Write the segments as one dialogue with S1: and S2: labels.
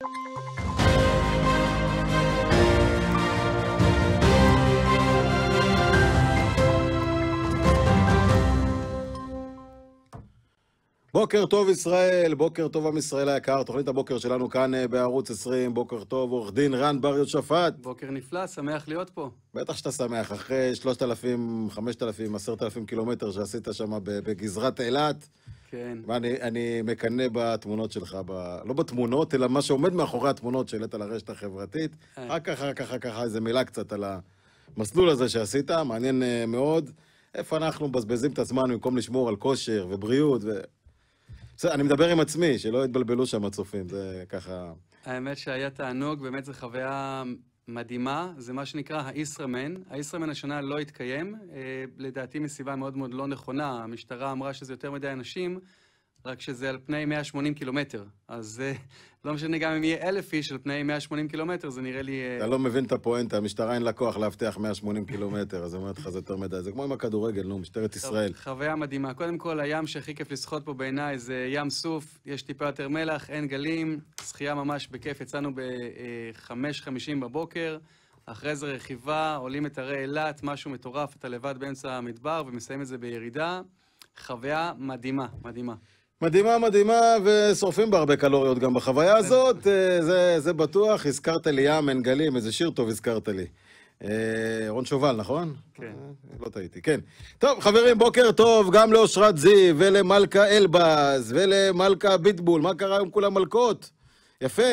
S1: you בוקר טוב ישראל, בוקר טוב עם ישראל היקר, תוכנית הבוקר שלנו כאן אה, בערוץ 20, בוקר טוב, עורך דין רן בר יושפט.
S2: בוקר נפלא, שמח להיות פה.
S1: בטח שאתה שמח, אחרי 3,000, 5,000, 10,000 קילומטר שעשית שם בגזרת אילת.
S2: כן.
S1: ואני מקנא בתמונות שלך, ב... לא בתמונות, אלא מה שעומד מאחורי התמונות שהעלית לרשת החברתית.
S2: אה.
S1: רק ככה, ככה, ככה, איזה מילה קצת על המסלול הזה שעשית, מעניין אה, מאוד. איפה אנחנו מבזבזים את הזמן במקום לשמור על כושר ובריאות ו... בסדר, אני מדבר עם עצמי, שלא יתבלבלו שם הצופים, זה ככה...
S2: האמת שהיה תענוג, באמת זו חוויה מדהימה, זה מה שנקרא הישראמן. הישראמן השנה לא התקיים, אה, לדעתי מסיבה מאוד מאוד לא נכונה. המשטרה אמרה שזה יותר מדי אנשים, רק שזה על פני 180 קילומטר. אז אה, לא משנה גם אם יהיה אלף איש על פני 180 קילומטר, זה נראה לי... אה,
S1: אתה לא מבין את הפואנטה, המשטרה אין לה כוח לאבטח 180 קילומטר, אז אומרת לך, זה יותר מדי. זה כמו עם הכדורגל, נו, משטרת ישראל.
S2: חוויה מדהימה. קודם כל, הים שהכי כיף לשחות פה בעיניי זה ים סוף, יש טיפה יותר מלח, אין גלים, שחייה ממש בכיף. יצאנו ב-5.50 בבוקר, אחרי זה רכיבה, עולים את הרי אילת, משהו מטורף, אתה לבד באמצע המדבר ומסיים את זה בירידה. חוויה מדהימה, מדהימה.
S1: מדהימה, מדהימה, ושורפים בה הרבה קלוריות גם בחוויה הזאת, אה, זה, זה בטוח. הזכרת לי ים, אין גלים, איזה שיר טוב הזכרת לי. אה, רון שובל, נכון?
S2: כן.
S1: אה, לא טעיתי, כן. טוב, חברים, בוקר טוב גם לאושרת זיו, ולמלכה אלבז, ולמלכה ביטבול. מה קרה עם כולם מלכות? יפה.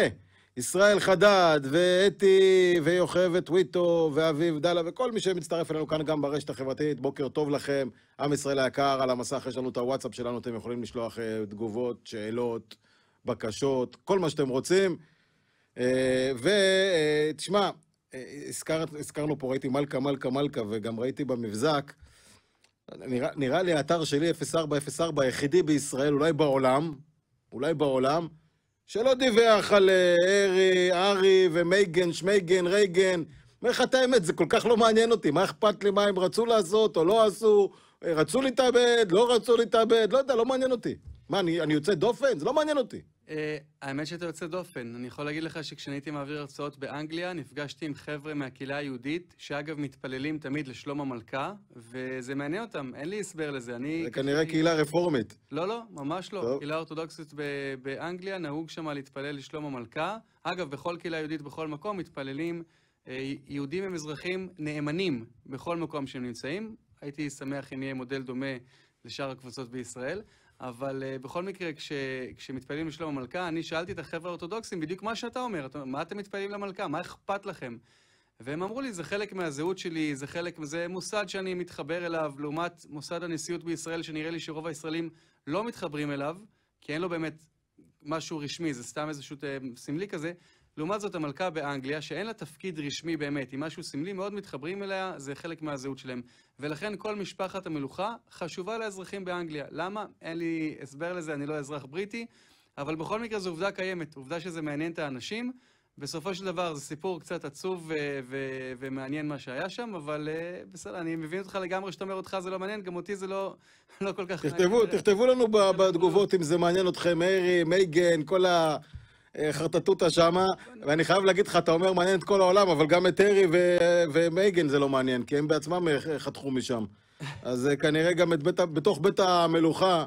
S1: ישראל חדד, ואתי, ויוכבד טוויטו, ואביב דלה, וכל מי שמצטרף אלינו כאן גם ברשת החברתית, בוקר טוב לכם. עם ישראל היקר, על המסך יש לנו את הוואטסאפ שלנו, אתם יכולים לשלוח אה, תגובות, שאלות, בקשות, כל מה שאתם רוצים. אה, ותשמע, אה, הזכר, הזכרנו פה, ראיתי מלכה, מלכה, מלכה, וגם ראיתי במבזק, נראה, נראה לי האתר שלי 0404 היחידי בישראל, אולי בעולם, אולי בעולם, שלא דיווח על אה, ארי, ארי ומייגן, שמייגן, רייגן. אומר לך את האמת, זה כל כך לא מעניין אותי, מה אכפת לי מה הם רצו לעשות או לא עשו, אה, רצו להתאבד, לא רצו להתאבד, לא יודע, לא מעניין אותי. מה, אני, אני יוצא דופן? זה לא מעניין אותי.
S2: אה, האמת שאתה יוצא דופן. אני יכול להגיד לך שכשאני הייתי מעביר הרצאות באנגליה, נפגשתי עם חבר'ה מהקהילה היהודית, שאגב מתפללים תמיד לשלום המלכה, וזה מעניין אותם, אין לי הסבר לזה. אני...
S1: זה כנראה קהילה רפורמית.
S2: לא, לא, ממש לא.
S1: טוב.
S2: קהילה אורתודוקסית באנגליה, נהוג שם להתפלל לשלום המלכה. אגב, בכל קהילה יהודית בכל מקום מתפללים אה, יהודים ומזרחים נאמנים בכל מקום שהם נמצאים. הייתי שמח אם יהיה מודל דומה לשאר הקבוצות בישראל. אבל uh, בכל מקרה, כש, כשמתפללים לשלום המלכה, אני שאלתי את החבר'ה האורתודוקסים בדיוק מה שאתה אומר. אתה, מה אתם מתפללים למלכה? מה אכפת לכם? והם אמרו לי, זה חלק מהזהות שלי, זה חלק, זה מוסד שאני מתחבר אליו, לעומת מוסד הנשיאות בישראל, שנראה לי שרוב הישראלים לא מתחברים אליו, כי אין לו באמת משהו רשמי, זה סתם איזשהו אה, סמלי כזה. לעומת זאת, המלכה באנגליה, שאין לה תפקיד רשמי באמת, היא משהו סמלי, מאוד מתחברים אליה, זה חלק מהזהות שלהם. ולכן כל משפחת המלוכה חשובה לאזרחים באנגליה. למה? אין לי הסבר לזה, אני לא אזרח בריטי, אבל בכל מקרה זו עובדה קיימת, עובדה שזה מעניין את האנשים. בסופו של דבר זה סיפור קצת עצוב ו- ו- ומעניין מה שהיה שם, אבל uh, בסדר, אני מבין אותך לגמרי שאתה אומר אותך זה לא מעניין, גם אותי זה לא, לא כל כך
S1: תכתבו. תכתבו לנו בתגובות אם זה מעניין אתכם, מרי, מייגן, כל החרטטוטה שמה, ואני חייב להגיד לך, אתה אומר מעניין את כל העולם, אבל גם את הרי ו- ומייגן זה לא מעניין, כי הם בעצמם אה, חתכו משם. אז אה, כנראה גם בית, בתוך בית המלוכה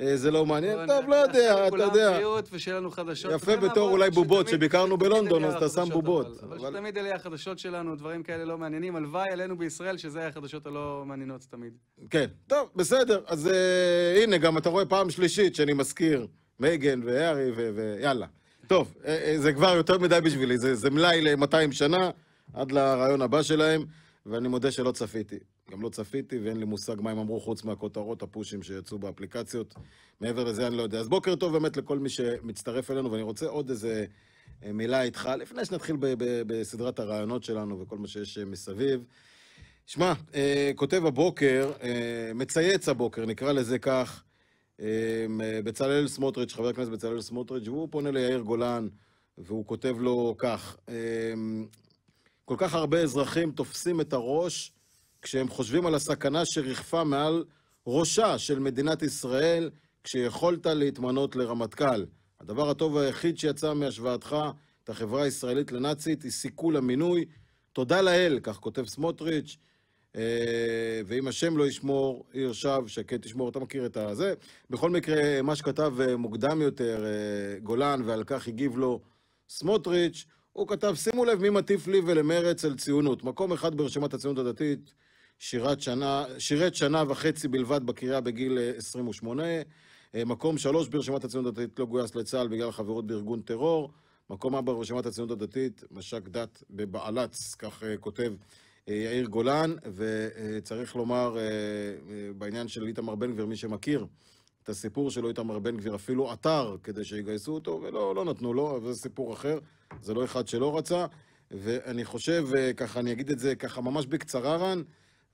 S1: אה, זה לא מעניין. טוב, לא יודע, אתה יודע.
S2: ושיהיה לנו חדשות.
S1: יפה בתור אולי בובות, שביקרנו בלונדון, אז אתה שם בובות.
S2: אבל- שתמיד אלה החדשות שלנו, דברים כאלה לא מעניינים. הלוואי עלינו בישראל, שזה היה החדשות הלא מעניינות תמיד.
S1: כן, טוב, בסדר. אז אה, הנה, גם אתה רואה פעם שלישית שאני מזכיר, מייגן והארי ו- ויאללה. טוב, אה, אה, זה כבר יותר מדי בשבילי, זה, זה מלאי ל-200 שנה, עד לרעיון הבא שלהם, ואני מודה שלא צפיתי. גם לא צפיתי, ואין לי מושג מה הם אמרו חוץ מהכותרות, הפושים שיצאו באפליקציות. מעבר לזה אני לא יודע. אז בוקר טוב באמת לכל מי שמצטרף אלינו, ואני רוצה עוד איזה אה, מילה איתך, לפני שנתחיל ב- ב- בסדרת הרעיונות שלנו וכל מה שיש מסביב. שמע, כותב הבוקר, מצייץ הבוקר, נקרא לזה כך, בצלאל סמוטריץ', חבר הכנסת בצלאל סמוטריץ', והוא פונה ליאיר גולן, והוא כותב לו כך, אה, כל כך הרבה אזרחים תופסים את הראש כשהם חושבים על הסכנה שריחפה מעל ראשה של מדינת ישראל כשיכולת להתמנות לרמטכ"ל. הדבר הטוב היחיד שיצא מהשוואתך את החברה הישראלית לנאצית היא סיכול המינוי. תודה לאל, כך כותב סמוטריץ', ואם השם לא ישמור, עיר שווא, שקט תשמור, אתה מכיר את הזה. בכל מקרה, מה שכתב אה, מוקדם יותר אה, גולן, ועל כך הגיב לו סמוטריץ', הוא כתב, שימו לב מי מטיף לי ולמרץ על ציונות. מקום אחד ברשימת הציונות הדתית, שירת שנה, שירת שנה וחצי בלבד בקריה בגיל 28. מקום שלוש ברשימת הציונות הדתית לא גויס לצה"ל בגלל חברות בארגון טרור. מקום ארבע ברשימת הציונות הדתית, מש"ק דת בבעלץ, כך כותב אה, יאיר גולן, וצריך לומר אה, אה, בעניין של איתמר בן גביר, מי שמכיר את הסיפור שלו, איתמר בן גביר אפילו עתר כדי שיגייסו אותו, ולא לא נתנו לו, אבל זה סיפור אחר, זה לא אחד שלא רצה. ואני חושב, ככה אני אגיד את זה ככה ממש בקצרה, רן,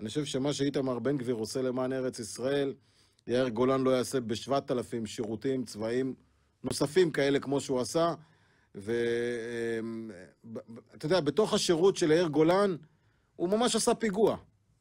S1: אני חושב שמה שאיתמר בן גביר עושה למען ארץ ישראל, יאיר גולן לא יעשה בשבעת אלפים שירותים צבאיים נוספים כאלה כמו שהוא עשה. ואתה יודע, בתוך השירות של יאיר גולן, הוא ממש עשה פיגוע.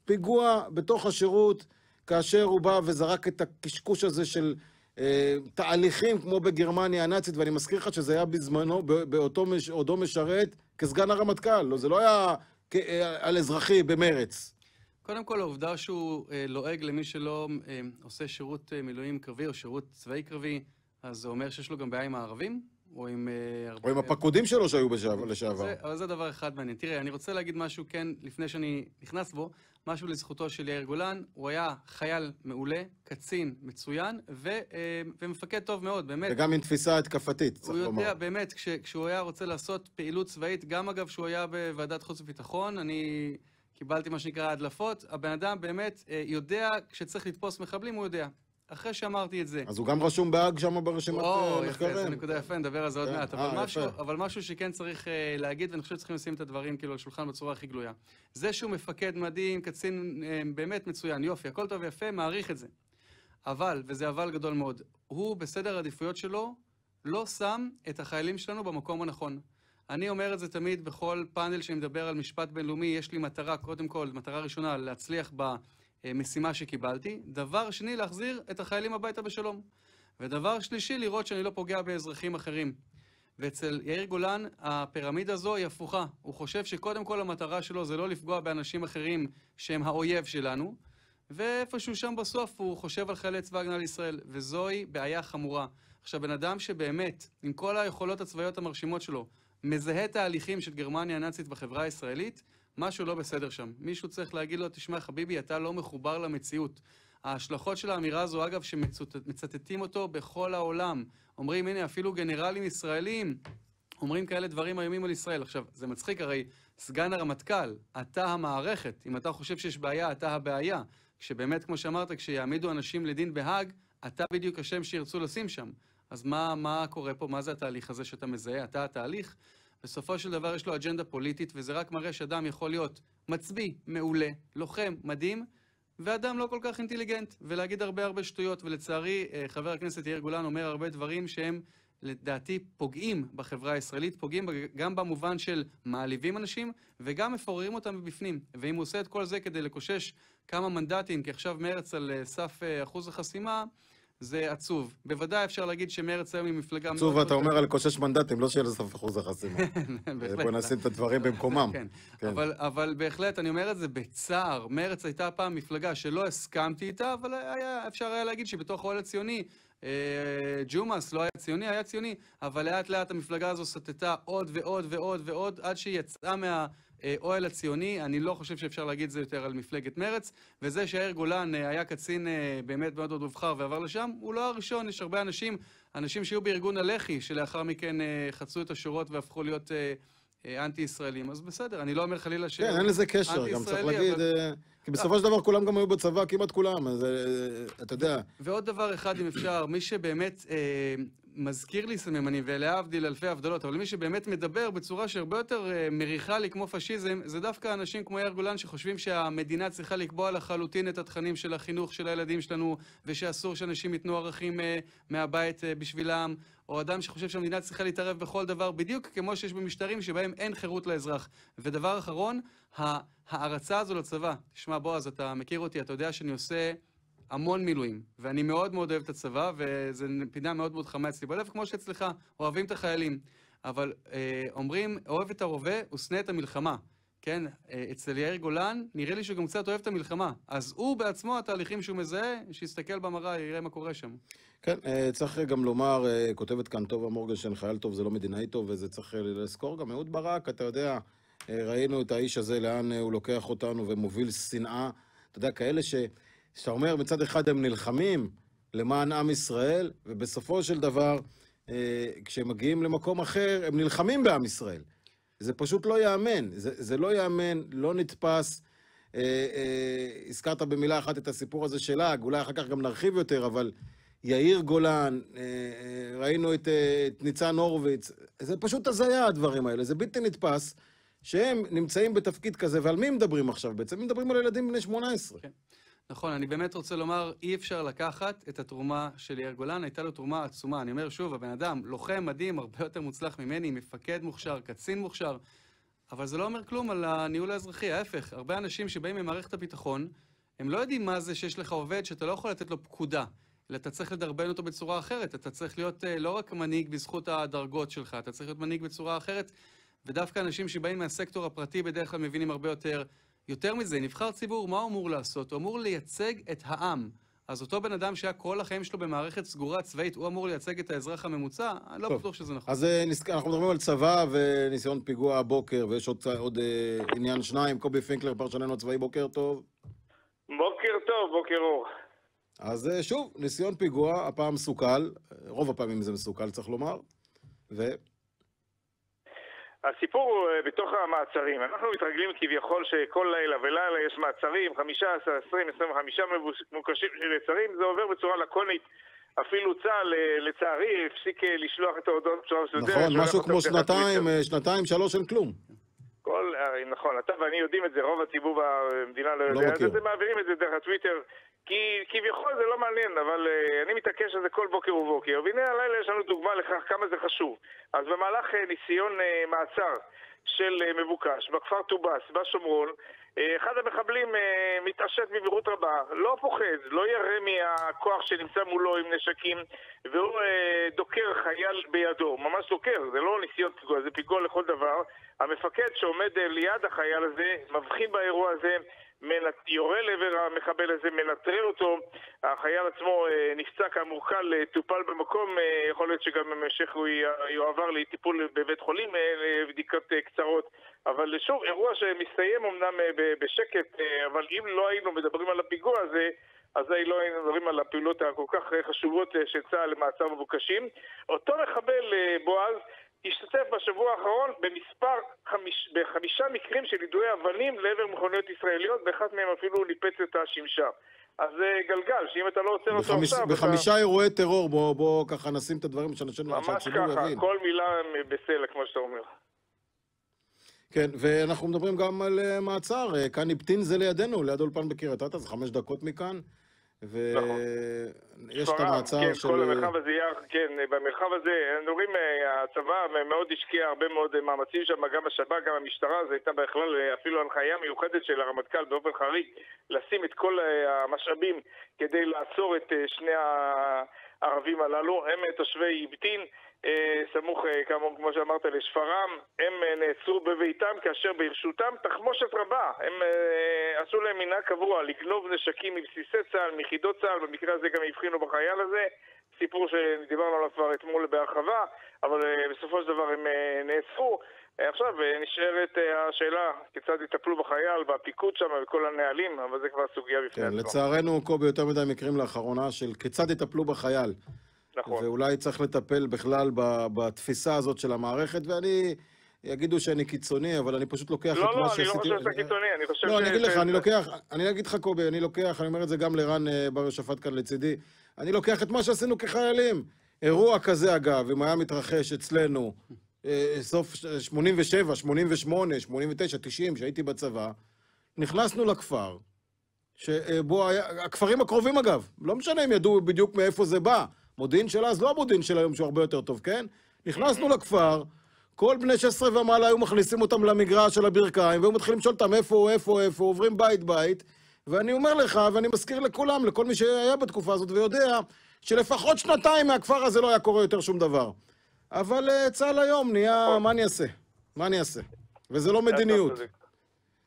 S1: פיגוע בתוך השירות, כאשר הוא בא וזרק את הקשקוש הזה של אה, תהליכים כמו בגרמניה הנאצית, ואני מזכיר לך שזה היה בזמנו, באותו מש, משרת, כסגן הרמטכ"ל. לא, זה לא היה כ, אה, על אזרחי במרץ.
S2: קודם כל, העובדה שהוא אה, לועג למי שלא אה, עושה שירות אה, מילואים קרבי או שירות צבאי קרבי, אז זה אומר שיש לו גם בעיה עם הערבים? או עם...
S1: אה, או עם הפקודים שלו שהיו לשעבר.
S2: זה, אבל זה דבר אחד מעניין. תראה, אני רוצה להגיד משהו, כן, לפני שאני נכנס בו, משהו לזכותו של יאיר גולן. הוא היה חייל מעולה, קצין מצוין, ו, אה, ומפקד טוב מאוד, באמת.
S1: וגם עם תפיסה התקפתית,
S2: צריך לומר. הוא יודע, באמת, כש, כשהוא היה רוצה לעשות פעילות צבאית, גם אגב, כשהוא היה בוועדת חוץ וביטחון, אני... קיבלתי מה שנקרא הדלפות, הבן אדם באמת אה, יודע, כשצריך לתפוס מחבלים, הוא יודע. אחרי שאמרתי את זה.
S1: אז הוא גם רשום בהאג שם ברשימת
S2: מחקרים. או, יפה, זו נקודה יפה, נדבר על זה עוד כן. מעט. אבל, אה, משהו, אבל משהו שכן צריך אה, להגיד, ואני חושב שצריכים לשים את הדברים כאילו על השולחן בצורה הכי גלויה. זה שהוא מפקד מדהים, קצין אה, באמת מצוין, יופי, הכל טוב ויפה, מעריך את זה. אבל, וזה אבל גדול מאוד, הוא בסדר העדיפויות שלו לא שם את החיילים שלנו במקום הנכון. אני אומר את זה תמיד בכל פאנל שאני מדבר על משפט בינלאומי, יש לי מטרה, קודם כל, מטרה ראשונה, להצליח ב... אה, משימה שקיבלתי. דבר שני, להחזיר את החיילים הביתה בשלום. ודבר שלישי, לראות שאני לא פוגע באזרחים אחרים. ואצל יאיר גולן, הפירמידה הזו היא הפוכה. הוא חושב שקודם כל המטרה שלו זה לא לפגוע באנשים אחרים שהם האויב שלנו, ואיפשהו שם בסוף הוא חושב על חיילי צבא הגנה לישראל, וזוהי בעיה חמורה. עכשיו, בן אדם שבאמת, עם כל היכולות הצבאיות המרשימות שלו, מזהה תהליכים של גרמניה הנאצית בחברה הישראלית, משהו לא בסדר שם. מישהו צריך להגיד לו, תשמע, חביבי, אתה לא מחובר למציאות. ההשלכות של האמירה הזו, אגב, שמצטטים אותו בכל העולם, אומרים, הנה, אפילו גנרלים ישראלים אומרים כאלה דברים איומים על ישראל. עכשיו, זה מצחיק, הרי סגן הרמטכ"ל, אתה המערכת. אם אתה חושב שיש בעיה, אתה הבעיה. כשבאמת, כמו שאמרת, כשיעמידו אנשים לדין בהאג, אתה בדיוק השם שירצו לשים שם. אז מה, מה קורה פה? מה זה התהליך הזה שאתה מזהה? אתה התהליך? בסופו של דבר יש לו אג'נדה פוליטית, וזה רק מראה שאדם יכול להיות מצביא, מעולה, לוחם, מדהים, ואדם לא כל כך אינטליגנט, ולהגיד הרבה הרבה שטויות. ולצערי, אה, חבר הכנסת יאיר גולן אומר הרבה דברים שהם לדעתי פוגעים בחברה הישראלית, פוגעים גם במובן של מעליבים אנשים, וגם מפוררים אותם מבפנים. ואם הוא עושה את כל זה כדי לקושש כמה מנדטים, כי עכשיו מרץ על אה, סף אה, אחוז החסימה, זה עצוב. בוודאי אפשר להגיד שמרצ היום היא מפלגה
S1: מאוד... עצוב, אתה אומר על לקושש מנדטים, לא שיהיה לסוף אחוז החסימה. בוא נשים את הדברים במקומם.
S2: כן, כן. אבל, אבל בהחלט, אני אומר את זה בצער. מרצ הייתה פעם מפלגה שלא הסכמתי איתה, אבל אפשר היה להגיד שבתוך האוהל הציוני, אה, ג'ומאס לא היה ציוני, היה ציוני, אבל לאט לאט המפלגה הזו סטתה עוד ועוד ועוד ועוד, עד שהיא יצאה מה... אה, אוהל הציוני, אני לא חושב שאפשר להגיד את זה יותר על מפלגת מרץ, וזה שיאיר גולן אה, היה קצין אה, באמת מאוד מאוד מובחר ועבר לשם, הוא לא הראשון, יש הרבה אנשים, אנשים שהיו בארגון הלח"י, שלאחר מכן חצו את השורות והפכו להיות אנטי-ישראלים, אז בסדר, אני לא אומר חלילה ש...
S1: כן, אין לזה קשר, גם צריך להגיד, אבל... כי בסופו של דבר כולם גם היו בצבא, כמעט כולם, אז אתה יודע.
S2: ועוד דבר אחד, אם אפשר, מי שבאמת מזכיר לי סממנים, ולהבדיל אלפי הבדלות, אבל מי שבאמת מדבר בצורה שהרבה יותר uh, מריחה לי כמו פשיזם, זה דווקא אנשים כמו יאיר גולן שחושבים שהמדינה צריכה לקבוע לחלוטין את התכנים של החינוך של הילדים שלנו, ושאסור שאנשים ייתנו ערכים uh, מהבית uh, בשבילם, או אדם שחושב שהמדינה צריכה להתערב בכל דבר, בדיוק כמו שיש במשטרים שבהם אין חירות לאזרח. ודבר אחרון, ההערצה הזו לצבא. תשמע, בועז, אתה מכיר אותי, אתה יודע שאני עושה... המון מילואים, ואני מאוד מאוד אוהב את הצבא, וזו פינה מאוד מאוד חמה אצלי בלב, כמו שאצלך, אוהבים את החיילים. אבל אה, אומרים, אוהב את הרובה, ושנא את המלחמה. כן, אה, אצל יאיר גולן, נראה לי שהוא גם קצת אוהב את המלחמה. אז הוא בעצמו, התהליכים שהוא מזהה, שיסתכל במראה, יראה מה קורה שם.
S1: כן, אה, צריך גם לומר, אה, כותבת כאן טובה מורגנשטיין, חייל טוב זה לא מדינאי טוב, וזה צריך לזכור גם אהוד ברק, אתה יודע, ראינו את האיש הזה, לאן הוא לוקח אותנו ומוביל שנאה. אתה יודע, כאלה ש... שאתה אומר, מצד אחד הם נלחמים למען עם ישראל, ובסופו של דבר, כשהם מגיעים למקום אחר, הם נלחמים בעם ישראל. זה פשוט לא ייאמן. זה, זה לא ייאמן, לא נתפס. אה, אה, הזכרת במילה אחת את הסיפור הזה של האג, אולי אחר כך גם נרחיב יותר, אבל יאיר גולן, אה, אה, ראינו את, אה, את ניצן הורוביץ, זה פשוט הזיה הדברים האלה, זה בלתי נתפס. שהם נמצאים בתפקיד כזה, ועל מי מדברים עכשיו בעצם? מדברים על ילדים בני 18. כן.
S2: נכון, אני באמת רוצה לומר, אי אפשר לקחת את התרומה של יאיר גולן, הייתה לו תרומה עצומה. אני אומר שוב, הבן אדם, לוחם מדהים, הרבה יותר מוצלח ממני, מפקד מוכשר, קצין מוכשר, אבל זה לא אומר כלום על הניהול האזרחי, ההפך. הרבה אנשים שבאים ממערכת הביטחון, הם לא יודעים מה זה שיש לך עובד שאתה לא יכול לתת לו פקודה, אלא אתה צריך לדרבן אותו בצורה אחרת. אתה צריך להיות uh, לא רק מנהיג בזכות הדרגות שלך, אתה צריך להיות מנהיג בצורה אחרת, ודווקא אנשים שבאים מהסקטור הפרטי בדרך כלל מבינים הרבה יותר. יותר מזה, נבחר ציבור, מה הוא אמור לעשות? הוא אמור לייצג את העם. אז אותו בן אדם שהיה כל החיים שלו במערכת סגורה צבאית, הוא אמור לייצג את האזרח הממוצע? אני לא בטוח שזה נכון.
S1: אז אה, אנחנו מדברים על צבא וניסיון פיגוע הבוקר, ויש עוד, עוד אה, עניין שניים. קובי פינקלר, פרשננו הצבאי, בוקר טוב.
S3: בוקר טוב, בוקר אור.
S1: אז אה, שוב, ניסיון פיגוע, הפעם מסוכל, רוב הפעמים זה מסוכל, צריך לומר, ו...
S3: הסיפור הוא אה, בתוך המעצרים. אנחנו מתרגלים כביכול שכל לילה ולילה יש מעצרים, 15, 20, 25 מבוקשים של יצרים, זה עובר בצורה לקונית. אפילו צה"ל, אה, לצערי, הפסיק אה, לשלוח את ההודעות בצורה
S1: מסודרת. נכון, משהו כמו שנתיים, שנתיים, שלוש אין כלום.
S3: כל, נכון, אתה ואני יודעים את זה, רוב הציבור במדינה לא, לא יודע, מכיר. אז מעבירים את זה דרך הטוויטר, כי כביכול זה לא מעניין, אבל uh, אני מתעקש על זה כל בוקר ובוקר. והנה הלילה יש לנו דוגמה לכך כמה זה חשוב. אז במהלך uh, ניסיון uh, מעצר של uh, מבוקש בכפר טובאס, בשומרון, uh, אחד המחבלים uh, מתעשת במהירות רבה, לא פוחד, לא ירא מהכוח שנמצא מולו עם נשקים, והוא uh, דוקר חייל בידו, ממש דוקר, זה לא ניסיון פיגוע, זה פיגוע לכל דבר. המפקד שעומד uh, ליד החייל הזה, מבחין באירוע הזה, יורה לעבר המחבל הזה, מנטרל אותו, החייל עצמו אה, נפצע כאמור קל, אה, טופל במקום, אה, יכול להיות שגם בהמשך הוא יועבר לטיפול בבית חולים לבדיקות קצרות, אבל שוב, אירוע שמסתיים אמנם בשקט, אבל אם לא היינו מדברים על הפיגוע הזה, אזי לא היינו מדברים על הפעולות הכל כך חשובות של צה"ל למעצר מבוקשים. אותו מחבל, בועז, השתתף בשבוע האחרון במספר, חמיש, בחמישה מקרים של יידויי אבנים לעבר מכוניות ישראליות, באחד מהם אפילו ניפץ את השמשה. אז זה גלגל, שאם אתה לא עוצר אותו עכשיו...
S1: בחמישה אתה... אירועי טרור, בוא, בוא ככה נשים את הדברים שאנשים...
S3: יבין. ממש ככה, כל מילה בסלע, כמו שאתה אומר.
S1: כן, ואנחנו מדברים גם על uh, מעצר. כאן איבטין זה לידינו, ליד אולפן בקריית אתא, זה חמש דקות מכאן. ויש את המעצר
S3: כן, של... כל המרחב הזה, כן, במרחב הזה, אנחנו רואים, אה, הצבא מאוד השקיע הרבה מאוד מאמצים שם, גם השב"כ, גם המשטרה, זו הייתה בכלל אה, אפילו הנחיה מיוחדת של הרמטכ"ל באופן חריג, לשים את כל אה, המשאבים כדי לעצור את שני הערבים הללו, הם תושבי אבטין. אה, סמוך, אה, כמו שאמרת, לשפרעם, הם אה, נעצרו בביתם כאשר ברשותם תחמושת רבה. הם עשו להם מנהג קבוע לגנוב נשקים מבסיסי צה"ל, מיחידות צה"ל, במקרה הזה גם הבחינו בחייל הזה, סיפור שדיברנו עליו כבר אתמול בהרחבה, אבל בסופו של דבר הם נעצרו. עכשיו נשארת השאלה כיצד יטפלו בחייל, בפיקוד שם וכל הנהלים, אבל זה כבר סוגיה בפני
S1: כן, עצמו. לצערנו, קובי, יותר מדי מקרים לאחרונה של כיצד יטפלו בחייל. נכון. ואולי צריך לטפל בכלל בתפיסה הזאת של המערכת, ואני... יגידו שאני קיצוני, אבל אני פשוט לוקח
S3: לא,
S1: את
S3: לא,
S1: מה שעשיתי...
S3: לא, לא, אני לא חושב שאתה קיצוני, אני חושב
S1: ש... לא, אני אגיד לך, אני לוקח, אני אגיד לך, קובי, אני לוקח, אני אומר את זה גם לרן אה, בר יושפט כאן לצידי, אני לוקח את מה שעשינו כחיילים. אירוע כזה, אגב, אם היה מתרחש אצלנו, אה, סוף 87, 88, 89, 90, כשהייתי בצבא, נכנסנו לכפר, שבו היה, הכפרים הקרובים אגב, לא משנה אם ידעו בדיוק מאיפה זה בא, מודיעין של אז, לא המודיעין של היום שהוא הרבה יותר טוב, כן? נכנסנו לכפר, כל בני 16 ומעלה היו מכניסים אותם למגרש של הברכיים, והיו מתחילים לשאול אותם איפה, איפה, איפה, עוברים בית-בית, ואני אומר לך, ואני מזכיר לכולם, לכל מי שהיה בתקופה הזאת ויודע, שלפחות שנתיים מהכפר הזה לא היה קורה יותר שום דבר. אבל uh, צה"ל היום נהיה. מה אני אעשה? מה אני אעשה? וזה לא מדיניות.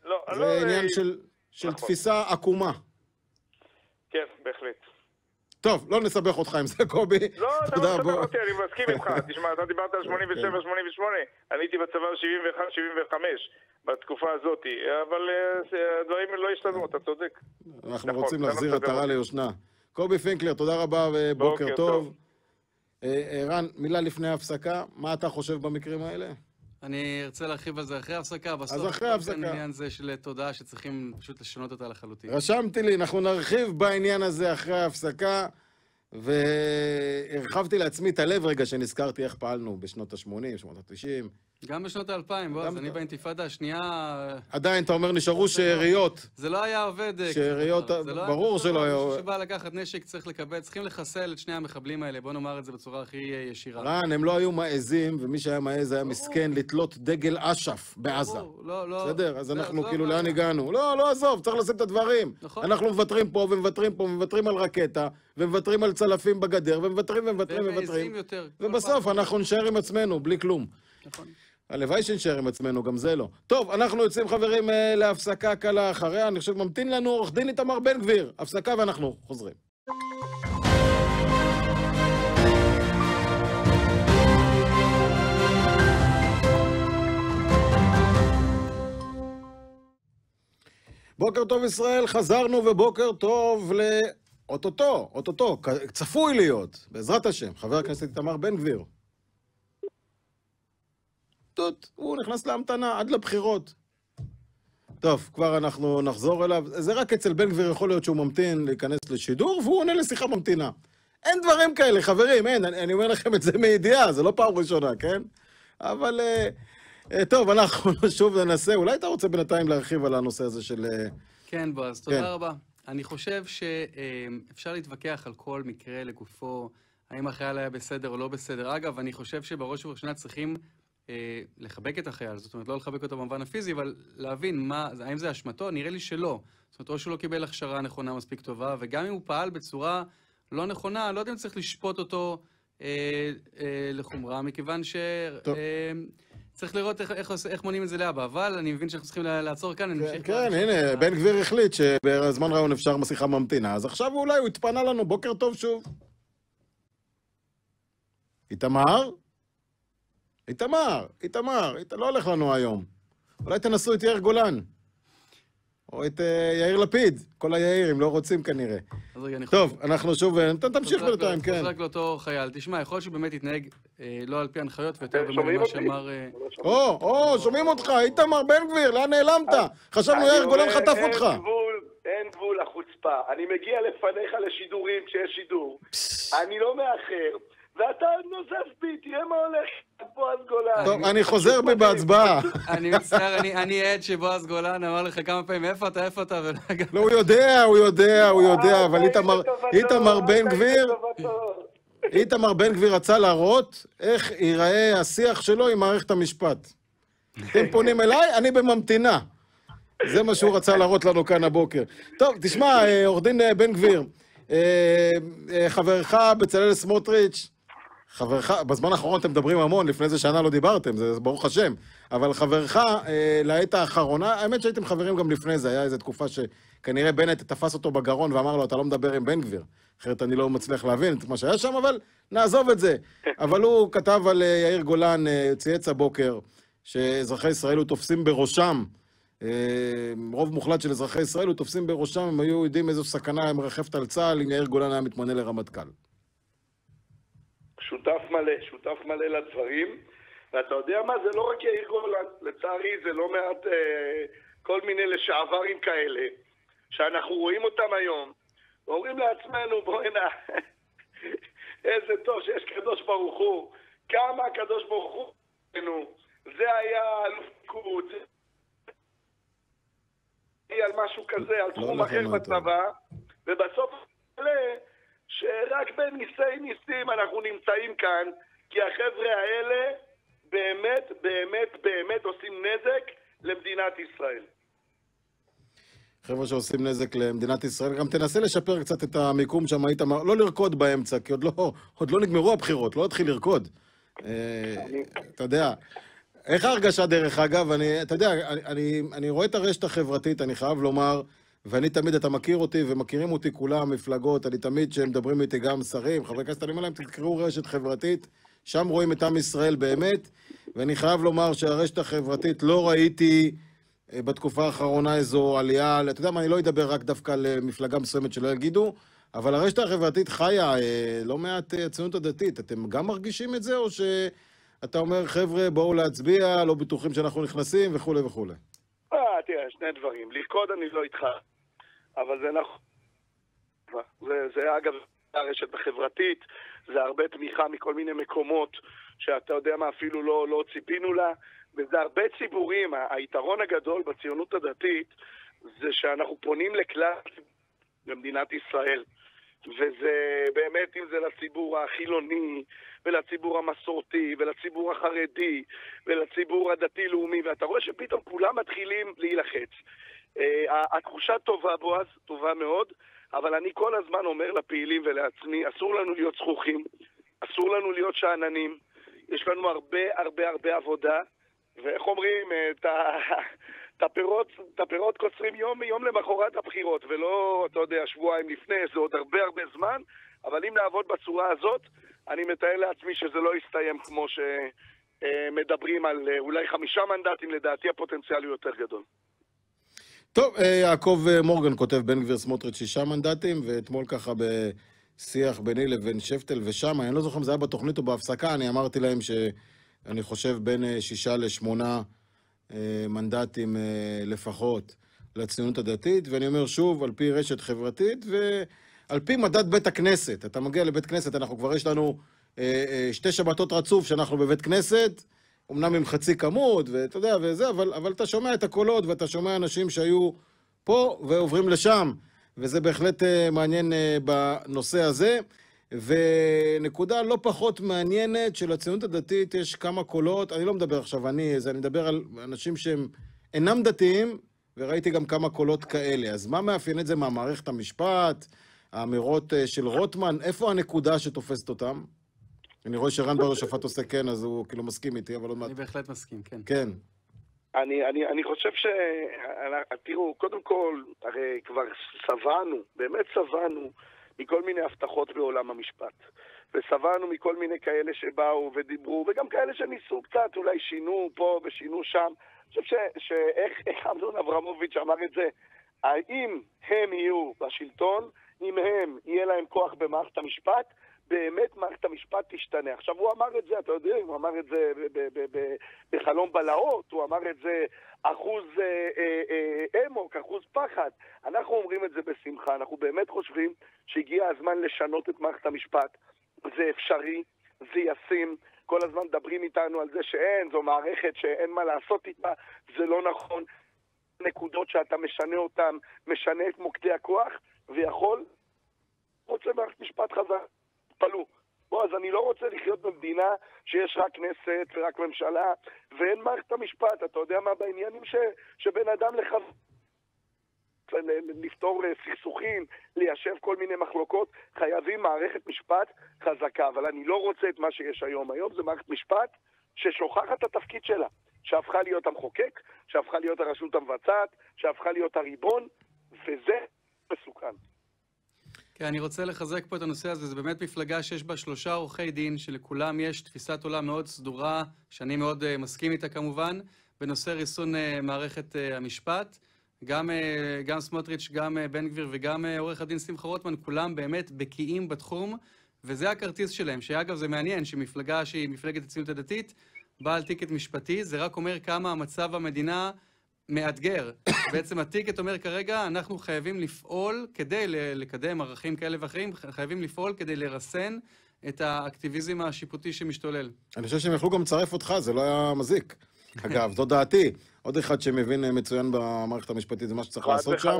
S1: לא, זה לא, עניין אה, של, של נכון. תפיסה עקומה.
S3: כן, בהחלט.
S1: טוב, לא נסבך אותך עם זה, קובי.
S3: לא, אתה לא מסבך אותי, אני מסכים איתך. תשמע, אתה דיברת על 87-88, אני הייתי בצבא 71-75 בתקופה הזאת, אבל אה, הדברים לא השתנו, אתה צודק.
S1: אנחנו נכון, רוצים להחזיר עטרה ליושנה. קובי פינקלר, תודה רבה ובוקר טוב. ערן, מילה לפני ההפסקה, מה אתה חושב במקרים האלה?
S2: אני ארצה להרחיב על זה אחרי ההפסקה, בסוף...
S1: אז אחרי ההפסקה.
S2: העניין זה של תודעה שצריכים פשוט לשנות אותה לחלוטין.
S1: רשמתי לי, אנחנו נרחיב בעניין הזה אחרי ההפסקה, והרחבתי לעצמי את הלב רגע שנזכרתי איך פעלנו בשנות ה-80, שנות ה-90.
S2: גם בשנות האלפיים, בועז, אני באינתיפאדה השנייה...
S1: עדיין, אתה אומר, נשארו שאריות.
S2: זה לא היה עובד.
S1: אה, שאריות, לא ברור שלא היה...
S2: מי שבא לקחת נשק צריך לקבל, צריכים לחסל את שני המחבלים האלה, בוא נאמר את זה בצורה הכי אה, ישירה.
S1: רן, הם לא היו מעזים, ומי שהיה מעז היה מסכן לתלות דגל אש"ף בעזה. לא, לא. בסדר? אז אנחנו כאילו, לאן הגענו? לא, לא, עזוב, צריך לשים את הדברים. נכון. אנחנו מוותרים פה, ומוותרים פה, ומוותרים על רקטה, ומוותרים על צלפים בגדר, ומוותרים ומוותרים ומוותרים. ובסוף אנחנו נשאר עם עצמנו, בלי כלום. נכון. הלוואי שנשאר עם עצמנו, גם זה לא. טוב, אנחנו יוצאים חברים אה, להפסקה קלה אחריה, אני חושב ממתין לנו עורך דין איתמר בן גביר. הפסקה ואנחנו חוזרים. בוקר טוב ישראל, חזרנו ובוקר טוב ל... אוטוטו, אוטוטו, צפוי להיות, בעזרת השם, חבר הכנסת איתמר בן גביר. טוט, הוא נכנס להמתנה עד לבחירות. טוב, כבר אנחנו נחזור אליו. זה רק אצל בן גביר יכול להיות שהוא ממתין להיכנס לשידור, והוא עונה לשיחה ממתינה. אין דברים כאלה, חברים, אין. אני, אני אומר לכם את זה מידיעה, זה לא פעם ראשונה, כן? אבל... אה, אה, טוב, אנחנו שוב ננסה. אולי אתה רוצה בינתיים להרחיב על הנושא הזה של... אה...
S2: כן, בועז, תודה כן. רבה. אני חושב שאפשר להתווכח על כל מקרה לגופו, האם החייל היה בסדר או לא בסדר. אגב, אני חושב שבראש ובראשונה צריכים אה, לחבק את החייל, זאת אומרת, לא לחבק אותו במובן הפיזי, אבל להבין מה, האם זה אשמתו? נראה לי שלא. זאת אומרת, או שהוא לא קיבל הכשרה נכונה מספיק טובה, וגם אם הוא פעל בצורה לא נכונה, לא יודע אם צריך לשפוט אותו אה, אה, לחומרה, מכיוון ש... אה, צריך לראות איך, איך, איך מונים את זה לאבא, אבל אני מבין שאנחנו צריכים לעצור כאן,
S1: כן, כן הנה, בן גביר החליט שבזמן רעיון אפשר משיחה ממתינה, אז עכשיו אולי הוא התפנה לנו, בוקר טוב שוב. איתמר? איתמר, איתמר, איתמר, לא הולך לנו היום. אולי תנסו את יאיר גולן. או את uh, יאיר לפיד. כל היאירים לא רוצים כנראה. אז רגע, אני חושב... טוב, אנחנו שוב... אה, תמשיך בינתיים, כן.
S2: רק לאותו חייל. תשמע, יכול להיות שהוא באמת יתנהג אה, לא על פי הנחיות, ויותר במה שאמר... אה...
S1: או, או, שומעים אותך, איתמר בן גביר, לאן נעלמת? חשבנו יאיר גולן חטף אותך.
S4: אין גבול לחוצפה. אני מגיע לפניך לשידורים כשיש שידור. אני לא מאחר. ואתה נוזף בי, תראה מה הולך, בועז גולן.
S1: טוב, אני חוזר בי בהצבעה.
S2: אני מצטער, אני עד שבועז גולן אמר לך כמה פעמים, איפה אתה, איפה אתה,
S1: לא, הוא יודע, הוא יודע, הוא יודע, אבל איתמר בן גביר... איתמר בן גביר רצה להראות איך ייראה השיח שלו עם מערכת המשפט. אתם פונים אליי, אני בממתינה. זה מה שהוא רצה להראות לנו כאן הבוקר. טוב, תשמע, אה, עורך דין אה, בן גביר, אה, חברך בצלאל סמוטריץ', חברך, בזמן האחרון אתם מדברים המון, לפני איזה שנה לא דיברתם, זה ברוך השם. אבל חברך, אה, לעת האחרונה, האמת שהייתם חברים גם לפני זה, היה איזו תקופה שכנראה בנט תפס אותו בגרון ואמר לו, אתה לא מדבר עם בן גביר. אחרת אני לא מצליח להבין את מה שהיה שם, אבל נעזוב את זה. אבל הוא כתב על אה, יאיר גולן, אה, צייץ הבוקר, שאזרחי ישראל הוא תופסים בראשם, אה, רוב מוחלט של אזרחי ישראל הוא תופסים בראשם, הם היו יודעים איזו סכנה מרחפת על צה"ל אם יאיר גולן היה מתמנה לרמטכ"ל.
S4: שותף מלא, שותף מלא לדברים. ואתה יודע מה? זה לא רק יאיר גולן, לצערי זה לא מעט אה, כל מיני לשעברים כאלה, שאנחנו רואים אותם היום, ואומרים לעצמנו, בואי נא, איזה טוב שיש קדוש ברוך הוא, כמה הקדוש ברוך הוא, זה היה אלוף פיקוד, על משהו כזה, על לא תחום אחר בצבא, ובסוף שרק בניסי ניסים אנחנו נמצאים כאן, כי החבר'ה האלה באמת, באמת, באמת עושים נזק למדינת ישראל.
S1: חבר'ה שעושים נזק למדינת ישראל. גם תנסה לשפר קצת את המיקום שם, היית אמר, לא לרקוד באמצע, כי עוד לא, עוד לא נגמרו הבחירות, לא התחיל לרקוד. אה, אתה יודע, איך ההרגשה דרך אגב? אני, אתה יודע, אני, אני, אני רואה את הרשת החברתית, אני חייב לומר, ואני תמיד, אתה מכיר אותי ומכירים אותי כולם, מפלגות, אני תמיד, כשהם מדברים איתי גם שרים, חברי כנסת, אני אומר להם, תקראו רשת חברתית, שם רואים את עם ישראל באמת, ואני חייב לומר שהרשת החברתית, לא ראיתי אה, בתקופה האחרונה איזו עלייה, אתה יודע מה, אני לא אדבר רק דווקא על אה, מפלגה מסוימת שלא יגידו, אבל הרשת החברתית חיה אה, לא מעט הציונות הדתית. אתם גם מרגישים את זה, או שאתה אומר, חבר'ה, בואו להצביע, לא בטוחים שאנחנו נכנסים, וכולי וכולי?
S4: אה, תראה, שני דברים. לרקוד אני לא איתך, אבל זה נכון. זה, זה אגב, הרשת החברתית, זה הרבה תמיכה מכל מיני מקומות שאתה יודע מה, אפילו לא, לא ציפינו לה, וזה הרבה ציבורים. היתרון הגדול בציונות הדתית זה שאנחנו פונים לכלל במדינת ישראל. וזה באמת, אם זה לציבור החילוני, ולציבור המסורתי, ולציבור החרדי, ולציבור הדתי-לאומי, ואתה רואה שפתאום כולם מתחילים להילחץ. Uh, התחושה טובה, בועז, טובה מאוד, אבל אני כל הזמן אומר לפעילים ולעצמי, אסור לנו להיות זכוכים, אסור לנו להיות שאננים, יש לנו הרבה הרבה הרבה עבודה, ואיך אומרים, אה, את, ה... את, הפירות, את הפירות קוצרים יום, יום למחרת הבחירות, ולא, אתה יודע, שבועיים לפני, זה עוד הרבה הרבה זמן, אבל אם נעבוד בצורה הזאת, אני מתאר לעצמי שזה לא יסתיים כמו שמדברים על אה, אולי חמישה מנדטים, לדעתי הפוטנציאל הוא יותר גדול.
S1: טוב, אה, יעקב מורגן כותב בן גביר סמוטריץ' שישה מנדטים, ואתמול ככה בשיח ביני לבין שפטל ושם, אני לא זוכר אם זה היה בתוכנית או בהפסקה, אני אמרתי להם שאני חושב בין שישה לשמונה אה, מנדטים אה, לפחות לציונות הדתית, ואני אומר שוב, על פי רשת חברתית ועל פי מדד בית הכנסת. אתה מגיע לבית כנסת, אנחנו כבר יש לנו אה, שתי שבתות רצוף שאנחנו בבית כנסת, אמנם עם חצי כמות, ואתה יודע, וזה, אבל, אבל אתה שומע את הקולות ואתה שומע אנשים שהיו פה ועוברים לשם, וזה בהחלט מעניין בנושא הזה. ונקודה לא פחות מעניינת, שלציונות הדתית יש כמה קולות, אני לא מדבר עכשיו אני, אני מדבר על אנשים שהם אינם דתיים, וראיתי גם כמה קולות כאלה. אז מה מאפיין את זה מהמערכת המשפט, האמירות אה, של רוטמן? איפה הנקודה שתופסת אותם? אני רואה שרן בר יושפט עושה כן, אז הוא כאילו מסכים איתי, אבל עוד מעט...
S2: אני בהחלט מסכים, כן.
S1: כן.
S4: אני, אני, אני חושב ש... תראו, קודם כל, הרי כבר שבענו, באמת שבענו מכל מיני הבטחות בעולם המשפט. ושבענו מכל מיני כאלה שבאו ודיברו, וגם כאלה שניסו קצת, אולי שינו פה ושינו שם. אני חושב שאיך אמנון אברמוביץ' אמר את זה, האם הם יהיו בשלטון, אם הם, יהיה להם כוח במערכת המשפט, באמת מערכת המשפט תשתנה. עכשיו, הוא אמר את זה, אתה יודע, הוא אמר את זה בחלום בלהות, הוא אמר את זה אחוז אה, אה, אה, אמוק, אחוז פחד. אנחנו אומרים את זה בשמחה, אנחנו באמת חושבים שהגיע הזמן לשנות את מערכת המשפט. זה אפשרי, זה ישים. כל הזמן מדברים איתנו על זה שאין, זו מערכת שאין מה לעשות איתה, זה לא נכון. נקודות שאתה משנה אותן, משנה את מוקדי הכוח, ויכול, רוצה מערכת משפט חזק. תתפלאו. בוא, אז אני לא רוצה לחיות במדינה שיש רק כנסת ורק ממשלה ואין מערכת המשפט. אתה יודע מה בעניינים ש, שבן אדם לחו... לפתור אה, סכסוכים, ליישב כל מיני מחלוקות, חייבים מערכת משפט חזקה. אבל אני לא רוצה את מה שיש היום. היום זה מערכת משפט ששוכחת את התפקיד שלה, שהפכה להיות המחוקק, שהפכה להיות הרשות המבצעת, שהפכה להיות הריבון, וזה מסוכן.
S2: כן, אני רוצה לחזק פה את הנושא הזה. זו באמת מפלגה שיש בה שלושה עורכי דין, שלכולם יש תפיסת עולם מאוד סדורה, שאני מאוד uh, מסכים איתה כמובן, בנושא ריסון uh, מערכת uh, המשפט. גם, uh, גם סמוטריץ', גם uh, בן גביר וגם uh, עורך הדין שמחה רוטמן, כולם באמת בקיאים בתחום, וזה הכרטיס שלהם, שאגב זה מעניין, שמפלגה שהיא מפלגת הציונות הדתית, בעל טיקט משפטי, זה רק אומר כמה המצב במדינה... מאתגר. בעצם הטיקט אומר כרגע, אנחנו חייבים לפעול כדי לקדם ערכים כאלה ואחרים, חייבים לפעול כדי לרסן את האקטיביזם השיפוטי שמשתולל.
S1: אני חושב שהם יכלו גם לצרף אותך, זה לא היה מזיק. אגב, זו דעתי. עוד אחד שמבין אה, מצוין במערכת המשפטית, זה מה שצריך לעשות שם.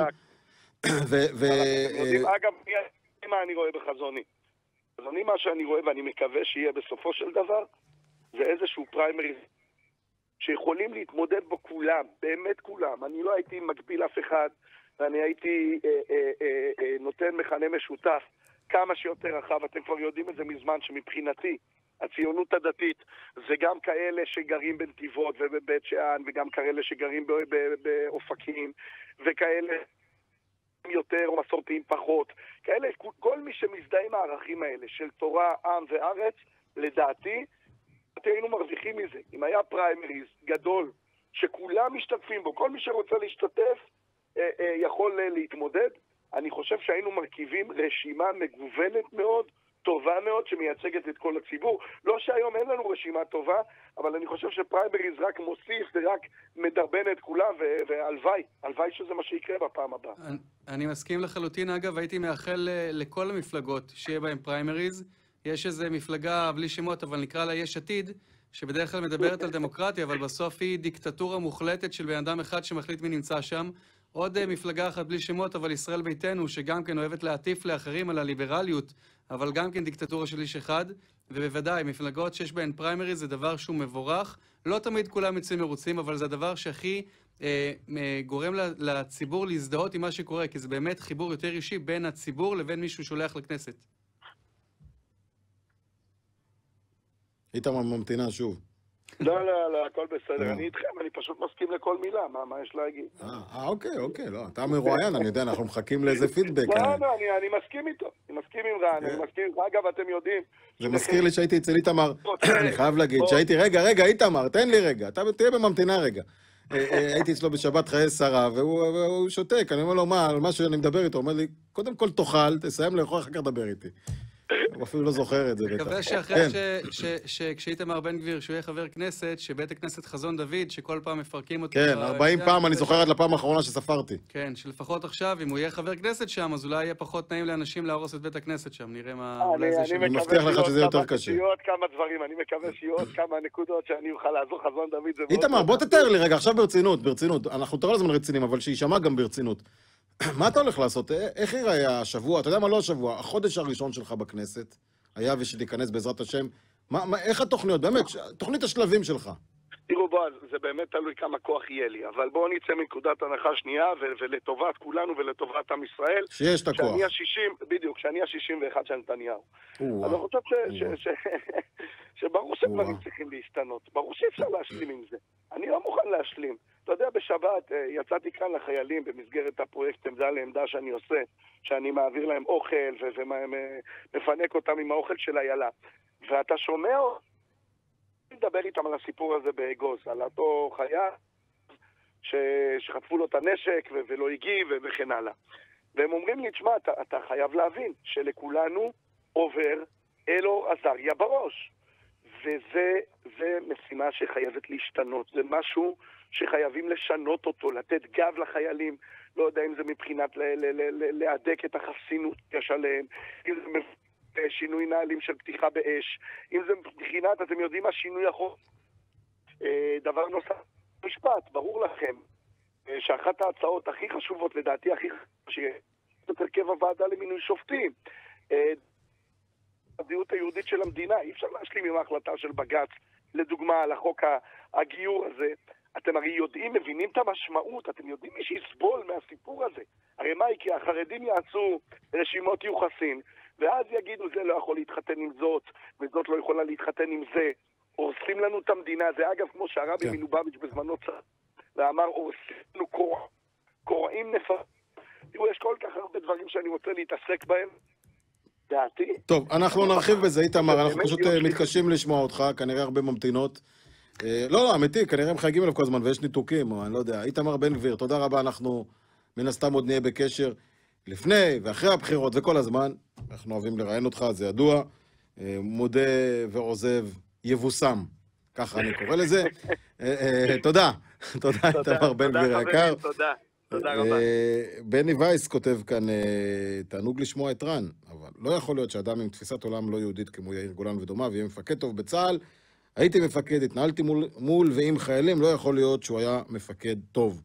S4: ו... אגב, מה אני רואה בחזוני? חזוני מה שאני רואה, ואני מקווה שיהיה בסופו של דבר, זה איזשהו פריימריז שיכולים להתמודד בו כולם, באמת כולם. אני לא הייתי מגביל אף אחד, ואני הייתי אה, אה, אה, אה, נותן מכנה משותף כמה שיותר רחב. אתם כבר יודעים את זה מזמן, שמבחינתי, הציונות הדתית זה גם כאלה שגרים בנתיבות ובבית שאן, וגם כאלה שגרים באופקים, וכאלה יותר או מסורתיים פחות. כאלה, כל מי שמזדהה עם הערכים האלה של תורה, עם וארץ, לדעתי, היינו מרוויחים מזה. אם היה פריימריז גדול, שכולם משתתפים בו, כל מי שרוצה להשתתף אה, אה, יכול אה, להתמודד, אני חושב שהיינו מרכיבים רשימה מגוונת מאוד, טובה מאוד, שמייצגת את כל הציבור. לא שהיום אין לנו רשימה טובה, אבל אני חושב שפריימריז רק מוסיף ורק מדרבן את כולם, והלוואי, הלוואי שזה מה שיקרה בפעם הבאה.
S2: אני, אני מסכים לחלוטין. אגב, הייתי מאחל לכל המפלגות שיהיה בהן פריימריז. יש איזו מפלגה בלי שמות, אבל נקרא לה יש עתיד, שבדרך כלל מדברת על דמוקרטיה, אבל בסוף היא דיקטטורה מוחלטת של בן אדם אחד שמחליט מי נמצא שם. עוד אה, מפלגה אחת בלי שמות, אבל ישראל ביתנו, שגם כן אוהבת להטיף לאחרים על הליברליות, אבל גם כן דיקטטורה של איש אחד. ובוודאי, מפלגות שיש בהן פריימריז זה דבר שהוא מבורך. לא תמיד כולם יוצאים מרוצים, אבל זה הדבר שהכי אה, אה, גורם לציבור להזדהות עם מה שקורה, כי זה באמת חיבור יותר אישי בין הציבור לבין מישהו שולח לכנסת.
S1: איתמר ממתינה שוב.
S4: לא, לא, לא, הכל בסדר. אה. אני איתכם, אני פשוט מסכים לכל מילה, מה יש להגיד?
S1: אה, אוקיי, אוקיי, לא, אתה מרואיין, אני יודע, אנחנו מחכים לאיזה פידבק.
S4: לא, אה. לא, אני מסכים איתו, אני מסכים עם רן, אני מסכים, אגב, אתם יודעים.
S1: זה מזכיר לי שהייתי אצל איתמר, אני חייב להגיד, שהייתי, רגע, רגע, איתמר, תן לי רגע, אתה תהיה בממתינה רגע. הייתי אצלו בשבת חיי שרה, והוא שותק, אני אומר לו, מה, על מה שאני מדבר איתו, הוא אומר לי, קודם כל תאכל, תסיים לאכול, אחר כך דבר איתי. הוא אפילו לא זוכר את זה.
S2: מקווה שאחרי כן. שכשאיתמר בן גביר, שהוא יהיה חבר כנסת, שבית הכנסת חזון דוד, שכל פעם מפרקים אותו...
S1: כן, 40 פעם, אני זוכר עד לפעם האחרונה שספרתי.
S2: כן, שלפחות עכשיו, אם הוא יהיה חבר כנסת שם, אז אולי יהיה פחות נעים לאנשים להרוס את בית הכנסת שם, נראה מה...
S1: אני מבטיח לך שזה יותר קשה.
S4: שיהיו עוד כמה דברים, אני מקווה שיהיו עוד כמה נקודות שאני אוכל לעזור חזון דוד.
S1: איתמר, בוא תתאר לי רגע, עכשיו ברצינות, ברצינות. אנחנו כל הזמן רציניים, אבל שיישמע גם ברצינות. מה אתה הולך לעשות? איך ייראה השבוע? אתה יודע מה? לא השבוע, החודש הראשון שלך בכנסת. היה ושתיכנס בעזרת השם. מה, מה, איך התוכניות? באמת. תוכנית השלבים שלך.
S4: תראו, בועז, זה באמת תלוי כמה כוח יהיה לי, אבל בואו נצא מנקודת הנחה שנייה, ו- ולטובת כולנו ולטובת עם ישראל.
S1: שיש את הכוח.
S4: שאני השישים, בדיוק, שאני השישים ואחד של נתניהו. אז אני חושב ש- שברור שדברים צריכים להשתנות, ברור שאפשר להשלים עם זה. אני לא מוכן להשלים. אתה יודע, בשבת אה, יצאתי כאן לחיילים במסגרת הפרויקט עמדה לעמדה שאני עושה, שאני מעביר להם אוכל ומפנק אותם עם האוכל של איילה. ואתה שומע, מדבר איתם על הסיפור הזה באגוז, על אותו חייל ש... שחטפו לו את הנשק ו... ולא הגיב וכן הלאה. והם אומרים לי, תשמע, אתה, אתה חייב להבין שלכולנו עובר אלו עזריה בראש. וזה משימה שחייבת להשתנות, זה משהו שחייבים לשנות אותו, לתת גב לחיילים, לא יודע אם זה מבחינת להדק את החסינות שיש עליהם, אם זה שינוי נהלים של פתיחה באש, אם זה מבחינת, אתם יודעים מה שינוי החוק. אה, דבר נוסף, משפט, ברור לכם אה, שאחת ההצעות הכי חשובות, לדעתי הכי חשובות, את הרכב הוועדה למינוי שופטים. אה, הזהות היהודית של המדינה. אי אפשר להשלים עם ההחלטה של בג"ץ, לדוגמה, על החוק הגיור הזה. אתם הרי יודעים, מבינים את המשמעות, אתם יודעים מי שיסבול מהסיפור הזה. הרי מה יקרה? החרדים יעשו רשימות יוחסין, ואז יגידו, זה לא יכול להתחתן עם זאת, וזאת לא יכולה להתחתן עם זה. הורסים לנו את המדינה. זה אגב כמו שהרבי כן. מלובביץ' בזמנו צר, ואמר, הורסים לנו קור... קורעים נפח. תראו, יש כל כך הרבה דברים שאני רוצה להתעסק בהם, דעתי.
S1: טוב, אנחנו נרחיב בזה, איתמר, אנחנו פשוט אה, מתקשים לשמוע אותך, כנראה הרבה ממתינות. אה, לא, לא, אמיתי, כנראה הם חייגים אליו כל הזמן ויש ניתוקים, או אני לא יודע. איתמר בן גביר, תודה רבה, אנחנו מן הסתם עוד נהיה בקשר לפני ואחרי הבחירות וכל הזמן. אנחנו אוהבים לראיין אותך, זה ידוע. אה, מודה ועוזב, יבוסם. ככה אני קורא לזה. תודה. תודה, איתמר בן גביר היקר.
S4: תודה. תודה רבה.
S1: בני וייס כותב כאן, תענוג לשמוע את רן. לא יכול להיות שאדם עם תפיסת עולם לא יהודית כמו יאיר גולן ודומיו יהיה מפקד טוב בצה"ל. הייתי מפקד, התנהלתי מול, מול ועם חיילים, לא יכול להיות שהוא היה מפקד טוב.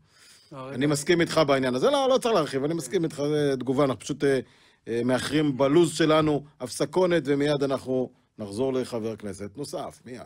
S1: אני מסכים איתך בעניין הזה, לא, לא צריך להרחיב, אני מסכים איתך, זו תגובה, אנחנו פשוט אה, אה, מאחרים בלוז שלנו הפסקונת, ומיד אנחנו נחזור לחבר כנסת נוסף, מיד.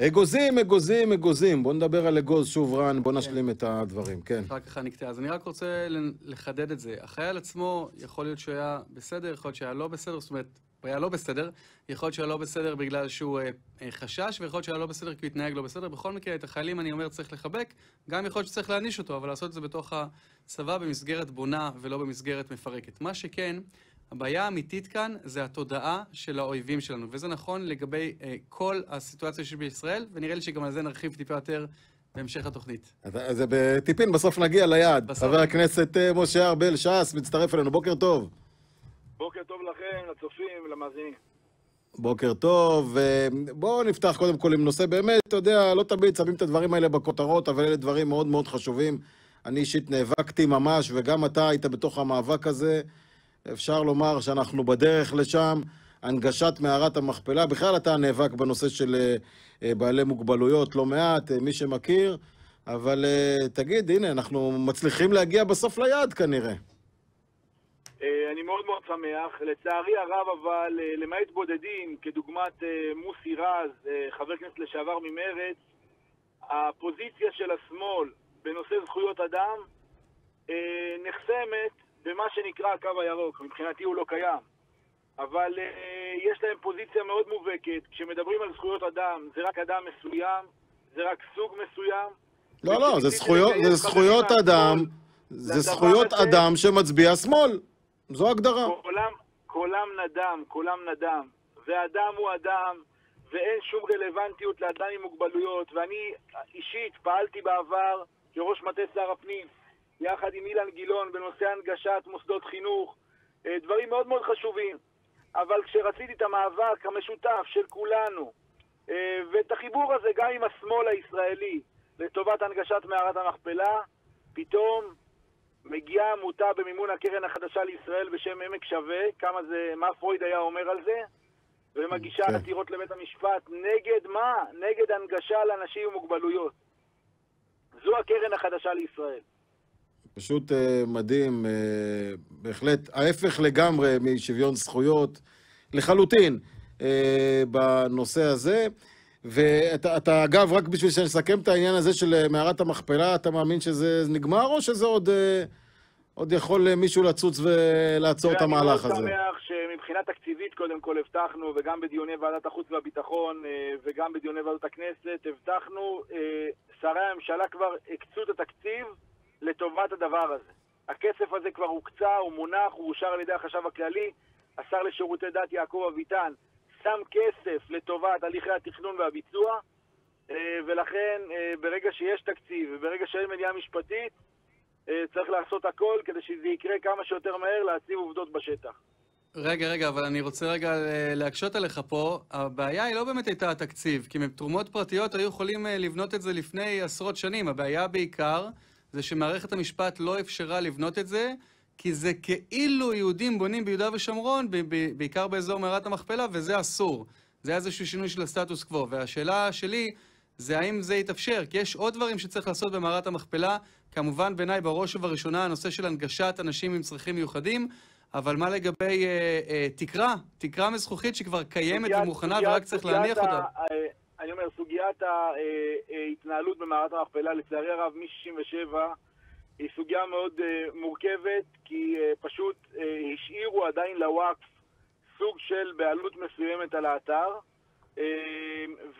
S1: אגוזים, אגוזים, אגוזים. בוא נדבר על אגוז שוב, רן, בוא נשלים את הדברים, כן.
S2: אחר כך אני אקטע. אז אני רק רוצה לחדד את זה. החייל עצמו, יכול להיות שהוא היה בסדר, יכול להיות שהיה לא בסדר, זאת אומרת, הוא היה לא בסדר, יכול להיות שהיה לא בסדר בגלל שהוא אה, אה, חשש, ויכול להיות שהיה לא בסדר כי הוא התנהג לא בסדר. בכל מקרה, את החיילים, אני אומר, צריך לחבק. גם יכול להיות שצריך להעניש אותו, אבל לעשות את זה בתוך הצבא במסגרת בונה ולא במסגרת מפרקת. מה שכן, הבעיה האמיתית כאן זה התודעה של האויבים שלנו, וזה נכון לגבי אה, כל הסיטואציה שיש בישראל, ונראה לי שגם על זה נרחיב טיפה יותר בהמשך התוכנית.
S1: אז זה בטיפין, בסוף נגיע ליעד. בסוף חבר הכנסת אה, משה ארבל, ש"ס, מצטרף אלינו, בוקר טוב.
S5: בוקר טוב לכם, לצופים, למאזינים.
S1: בוקר טוב, בואו נפתח קודם כל עם נושא באמת, אתה יודע, לא תמיד שמים את הדברים האלה בכותרות, אבל אלה דברים מאוד מאוד חשובים. אני אישית נאבקתי ממש, וגם אתה היית בתוך המאבק הזה. אפשר לומר שאנחנו בדרך לשם. הנגשת מערת המכפלה, בכלל אתה נאבק בנושא של אה, אה, בעלי מוגבלויות לא מעט, אה, מי שמכיר, אבל תגיד, הנה, אנחנו מצליחים להגיע בסוף ליעד כנראה.
S5: אני מאוד מאוד שמח. לצערי הרב, אבל, למעט בודדים, כדוגמת מוסי רז, חבר כנסת לשעבר ממרץ, הפוזיציה של השמאל בנושא זכויות אדם נחסמת במה שנקרא הקו הירוק. מבחינתי הוא לא קיים. אבל uh, יש להם פוזיציה מאוד מובהקת. כשמדברים על זכויות אדם, זה רק אדם מסוים, זה רק סוג מסוים.
S1: לא, לא, זה זכויות, זה זכויות אדם, זה זכויות הזה, אדם שמצביע שמאל. זו הגדרה.
S5: קולם, קולם נדם, קולם נדם. ואדם הוא אדם, ואין שום רלוונטיות לאדם עם מוגבלויות. ואני אישית פעלתי בעבר כראש מטה שר הפנים. יחד עם אילן גילאון בנושא הנגשת מוסדות חינוך, אה, דברים מאוד מאוד חשובים. אבל כשרציתי את המאבק המשותף של כולנו, אה, ואת החיבור הזה גם עם השמאל הישראלי לטובת הנגשת מערת המכפלה, פתאום מגיעה עמותה במימון הקרן החדשה לישראל בשם עמק שווה, כמה זה, מה פרויד היה אומר על זה, ומגישה okay. כן. עתירות לבית המשפט נגד מה? נגד הנגשה לאנשים עם מוגבלויות. זו הקרן החדשה לישראל.
S1: פשוט uh, מדהים, uh, בהחלט ההפך לגמרי משוויון זכויות, לחלוטין, uh, בנושא הזה. ואתה, אגב, רק בשביל שנסכם את העניין הזה של מערת המכפלה, אתה מאמין שזה נגמר, או שזה עוד, uh, עוד יכול מישהו לצוץ ולעצור את המהלך הזה?
S5: אני מאוד שמח שמבחינה תקציבית, קודם כל הבטחנו, וגם בדיוני ועדת החוץ והביטחון, וגם בדיוני ועדת הכנסת, הבטחנו, שרי הממשלה כבר הקצו את התקציב לטובת הדבר הזה. הכסף הזה כבר הוקצה, הוא מונח, הוא אושר על ידי החשב הכללי. השר לשירותי דת יעקב אביטן שם כסף לטובת הליכי התכנון והביצוע, אה, ולכן אה, ברגע שיש תקציב וברגע שאין מניעה משפטית, אה, צריך לעשות הכל כדי שזה יקרה כמה שיותר מהר, להציב עובדות בשטח.
S2: רגע, רגע, אבל אני רוצה רגע להקשות עליך פה. הבעיה היא לא באמת הייתה התקציב, כי תרומות פרטיות היו יכולים לבנות את זה לפני עשרות שנים. הבעיה בעיקר זה שמערכת המשפט לא אפשרה לבנות את זה, כי זה כאילו יהודים בונים ביהודה ושומרון, בעיקר באזור מערת המכפלה, וזה אסור. זה היה איזשהו שינוי של הסטטוס קוו. והשאלה שלי זה האם זה יתאפשר, כי יש עוד דברים שצריך לעשות במערת המכפלה. כמובן, בעיניי, בראש ובראשונה, הנושא של הנגשת אנשים עם צרכים מיוחדים, אבל מה לגבי אה, אה, תקרה? תקרה מזכוכית שכבר קיימת ומוכנה ורק צריך להניח אותה.
S5: אה, אני אומר, סוגיית ההתנהלות במערת המכפלה, לצערי הרב, מ-67, היא סוגיה מאוד uh, מורכבת, כי פשוט השאירו עדיין לוואקף סוג של בעלות מסוימת על האתר,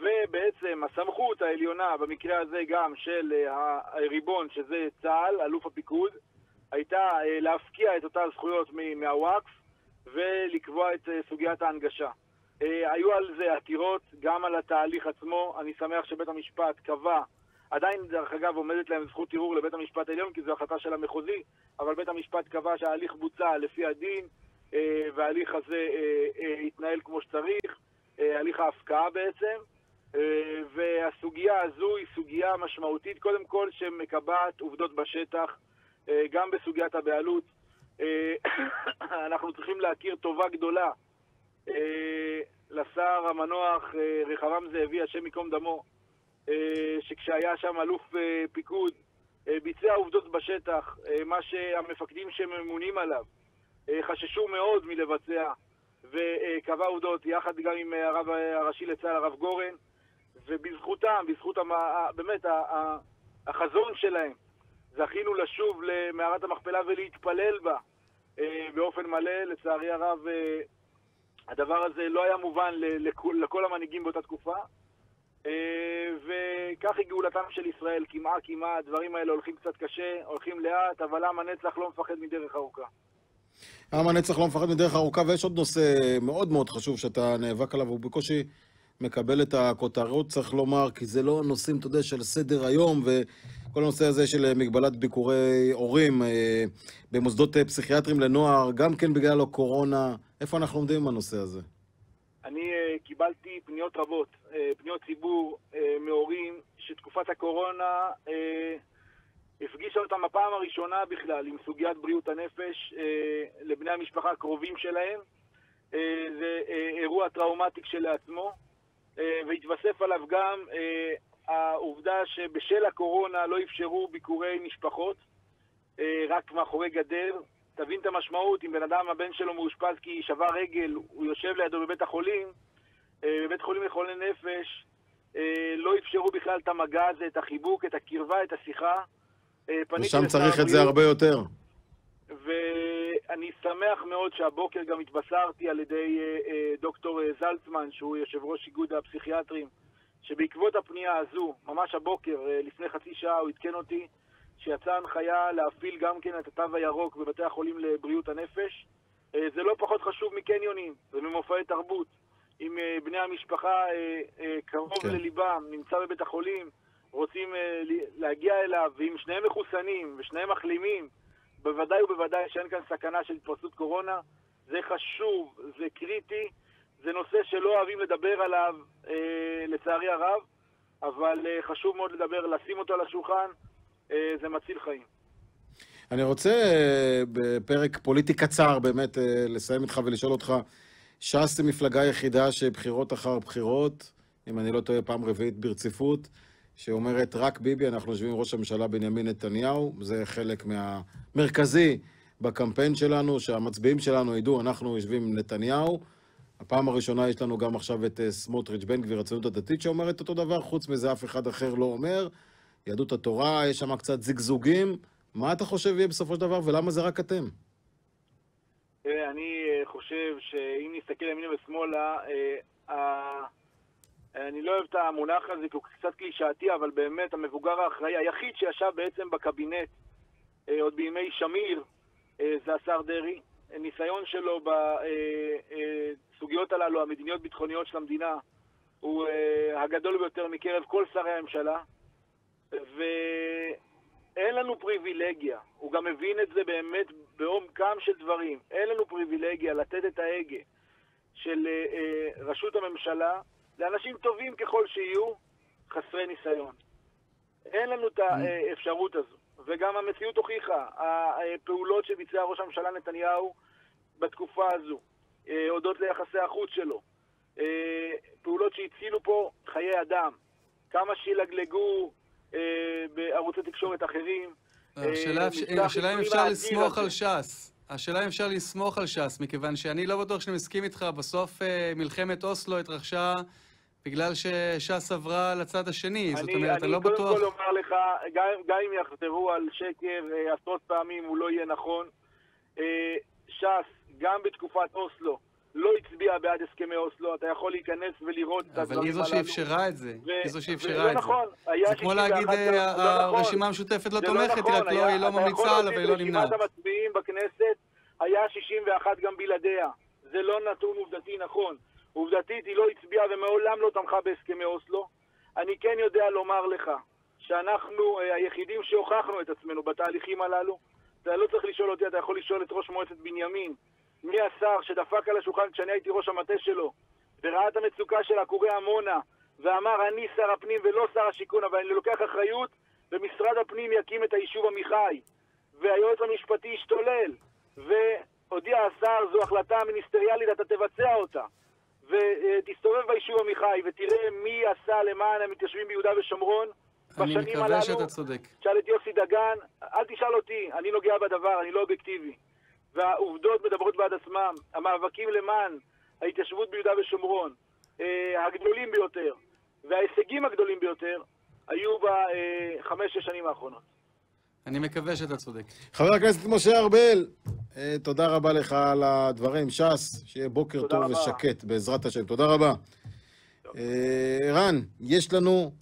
S5: ובעצם הסמכות העליונה, במקרה הזה גם של הריבון, שזה צה"ל, אלוף הפיקוד, הייתה להפקיע את אותן זכויות מהוואקף ולקבוע את סוגיית ההנגשה. אה, היו על זה עתירות, גם על התהליך עצמו. אני שמח שבית המשפט קבע, עדיין, דרך אגב, עומדת להם זכות ערעור לבית המשפט העליון, כי זו החלטה של המחוזי, אבל בית המשפט קבע שההליך בוצע לפי הדין, אה, וההליך הזה אה, התנהל כמו שצריך, הליך ההפקעה בעצם. והסוגיה הזו היא סוגיה משמעותית, קודם כל שמקבעת עובדות בשטח, גם בסוגיית הבעלות. אנחנו צריכים להכיר טובה גדולה לשר המנוח אה, רחבעם זאבי, השם ייקום דמו, אה, שכשהיה שם אלוף פיקוד, ביצע עובדות בשטח, מה שהמפקדים שממונים עליו חששו מאוד מלבצע, וקבע עובדות יחד גם עם הרב הראשי לצה"ל, הרב גורן, ובזכותם, בזכות המ... באמת החזון שלהם, זכינו לשוב למערת המכפלה ולהתפלל בה אה, באופן מלא. לצערי הרב, אה, הדבר הזה לא היה מובן לכל, לכל המנהיגים באותה תקופה. אה, וכך היא גאולתם של ישראל, קמעה קמעה, הדברים האלה הולכים קצת קשה, הולכים לאט, אבל עם הנצח לא מפחד מדרך ארוכה.
S1: עם הנצח לא מפחד מדרך ארוכה, ויש עוד נושא מאוד מאוד חשוב שאתה נאבק עליו, הוא בקושי מקבל את הכותרות, צריך לומר, כי זה לא נושאים, אתה יודע, של סדר היום, וכל הנושא הזה של מגבלת ביקורי הורים אה, במוסדות אה, פסיכיאטריים לנוער, גם כן בגלל הקורונה. איפה אנחנו עומדים עם הנושא הזה?
S5: אני קיבלתי פניות רבות, פניות ציבור מהורים, שתקופת הקורונה הפגישה אותם בפעם הראשונה בכלל עם סוגיית בריאות הנפש לבני המשפחה הקרובים שלהם. זה אירוע טראומטי כשלעצמו. אה, והתווסף עליו גם אה, העובדה שבשל הקורונה לא אפשרו ביקורי משפחות, אה, רק מאחורי גדר. תבין את המשמעות, אם בן אדם, הבן שלו מאושפז כי שבר רגל, הוא יושב לידו בבית החולים, בבית חולים לחולי נפש, לא אפשרו בכלל את המגע הזה, את החיבוק, את הקרבה, את השיחה.
S1: ושם צריך את זה הרבה יותר.
S5: ואני שמח מאוד שהבוקר גם התבשרתי על ידי אה, אה, דוקטור אה, זלצמן, שהוא יושב ראש איגוד הפסיכיאטרים, שבעקבות הפנייה הזו, ממש הבוקר, לפני חצי שעה, הוא עדכן אותי שיצאה הנחיה להפעיל גם כן את התו הירוק בבתי החולים לבריאות הנפש. זה לא פחות חשוב מקניונים וממופעי תרבות. אם בני המשפחה קרוב כן. לליבם, נמצא בבית החולים, רוצים להגיע אליו, ואם שניהם מחוסנים ושניהם מחלימים, בוודאי ובוודאי שאין כאן סכנה של התפרצות קורונה. זה חשוב, זה קריטי, זה נושא שלא אוהבים לדבר עליו, אה, לצערי הרב, אבל אה, חשוב מאוד לדבר, לשים אותו על השולחן, אה, זה מציל חיים.
S1: אני רוצה אה, בפרק פוליטי קצר באמת אה, לסיים איתך ולשאול אותך, ש"ס היא מפלגה יחידה שבחירות אחר בחירות, אם אני לא טועה פעם רביעית ברציפות, שאומרת רק ביבי, אנחנו יושבים עם ראש הממשלה בנימין נתניהו, זה חלק מהמרכזי בקמפיין שלנו, שהמצביעים שלנו ידעו, אנחנו יושבים עם נתניהו. הפעם הראשונה יש לנו גם עכשיו את אה, סמוטריץ' בן גביר, הציונות הדתית, שאומרת אותו דבר, חוץ מזה אף אחד אחר לא אומר. יהדות התורה, יש שם קצת זיגזוגים. מה אתה חושב יהיה בסופו של דבר, ולמה זה רק אתם?
S5: אני אה, חושב שאם נסתכל ימינה ושמאלה, אה, אני לא אוהב את המונח הזה, כי הוא קצת קלישאתי, אבל באמת המבוגר האחראי, היחיד שישב בעצם בקבינט אה, עוד בימי שמיר, אה, זה השר דרעי. ניסיון שלו בסוגיות אה, הללו, המדיניות-ביטחוניות של המדינה, הוא הגדול ביותר מקרב כל שרי הממשלה. ואין לנו פריבילגיה, הוא גם מבין את זה באמת בעומקם של דברים. אין לנו פריבילגיה לתת את ההגה של ראשות הממשלה לאנשים טובים ככל שיהיו, חסרי ניסיון. אין לנו את האפשרות הזו. וגם המציאות הוכיחה, הפעולות שביצע ראש הממשלה נתניהו בתקופה הזו, אה, הודות ליחסי החוץ שלו, אה, פעולות שהצילו פה חיי אדם, כמה שילגלגו אה, בערוצי תקשורת אחרים.
S2: השאלה אם אפשר לסמוך על ש"ס. השאלה אם אפשר לסמוך על ש"ס, מכיוון שאני לא בטוח שאני מסכים איתך. בסוף מלחמת אוסלו התרחשה בגלל שש"ס עברה לצד השני, זאת אומרת, אני לא בטוח...
S5: אני קודם כל אומר לך, גם, גם אם יחזרו על שקר אה, עשרות פעמים, הוא לא יהיה נכון. אה, ש"ס, גם בתקופת אוסלו, לא הצביע בעד הסכמי אוסלו, אתה יכול להיכנס ולראות את
S2: הדברים הללו. אבל היא זו שאפשרה את זה, היא זו שאפשרה את זה. נכון, זה כמו להגיד, אה, לא נכון. הרשימה המשותפת לא, לא תומכת, רק נכון, לא, היא לא ממליצה עליו והיא לא נמנעת.
S5: רשימת המצביעים בכנסת היה 61 גם בלעדיה. זה לא נתון עובדתי נכון. עובדתית היא לא הצביעה ומעולם לא תמכה בהסכמי אוסלו. אני כן יודע לומר לך שאנחנו אה, היחידים שהוכחנו את עצמנו בתהליכים הללו. אתה לא צריך לשאול אותי, אתה יכול לשאול את ראש מועצת בנימין. מי השר שדפק על השולחן כשאני הייתי ראש המטה שלו וראה את המצוקה של עקורי עמונה ואמר אני שר הפנים ולא שר השיכון אבל אני לוקח אחריות ומשרד הפנים יקים את היישוב עמיחי והיועץ המשפטי השתולל והודיע השר זו החלטה מיניסטריאלית אתה תבצע אותה ותסתובב ביישוב עמיחי ותראה מי עשה למען המתיישבים ביהודה ושומרון
S2: הללו. אני מקווה שאתה צודק.
S5: תשאל את יוסי דגן, אל תשאל אותי, אני נוגע בדבר, אני לא אובייקטיבי. והעובדות מדברות בעד עצמם. המאבקים למען ההתיישבות ביהודה ושומרון, אה, הגדולים ביותר, וההישגים הגדולים ביותר היו בחמש-שש שנים האחרונות.
S2: אני מקווה שאתה צודק.
S1: חבר הכנסת משה ארבל, אה, תודה רבה לך על הדברים. ש"ס, שיהיה בוקר טוב רבה. ושקט, בעזרת השם. תודה רבה. אה, ערן, יש לנו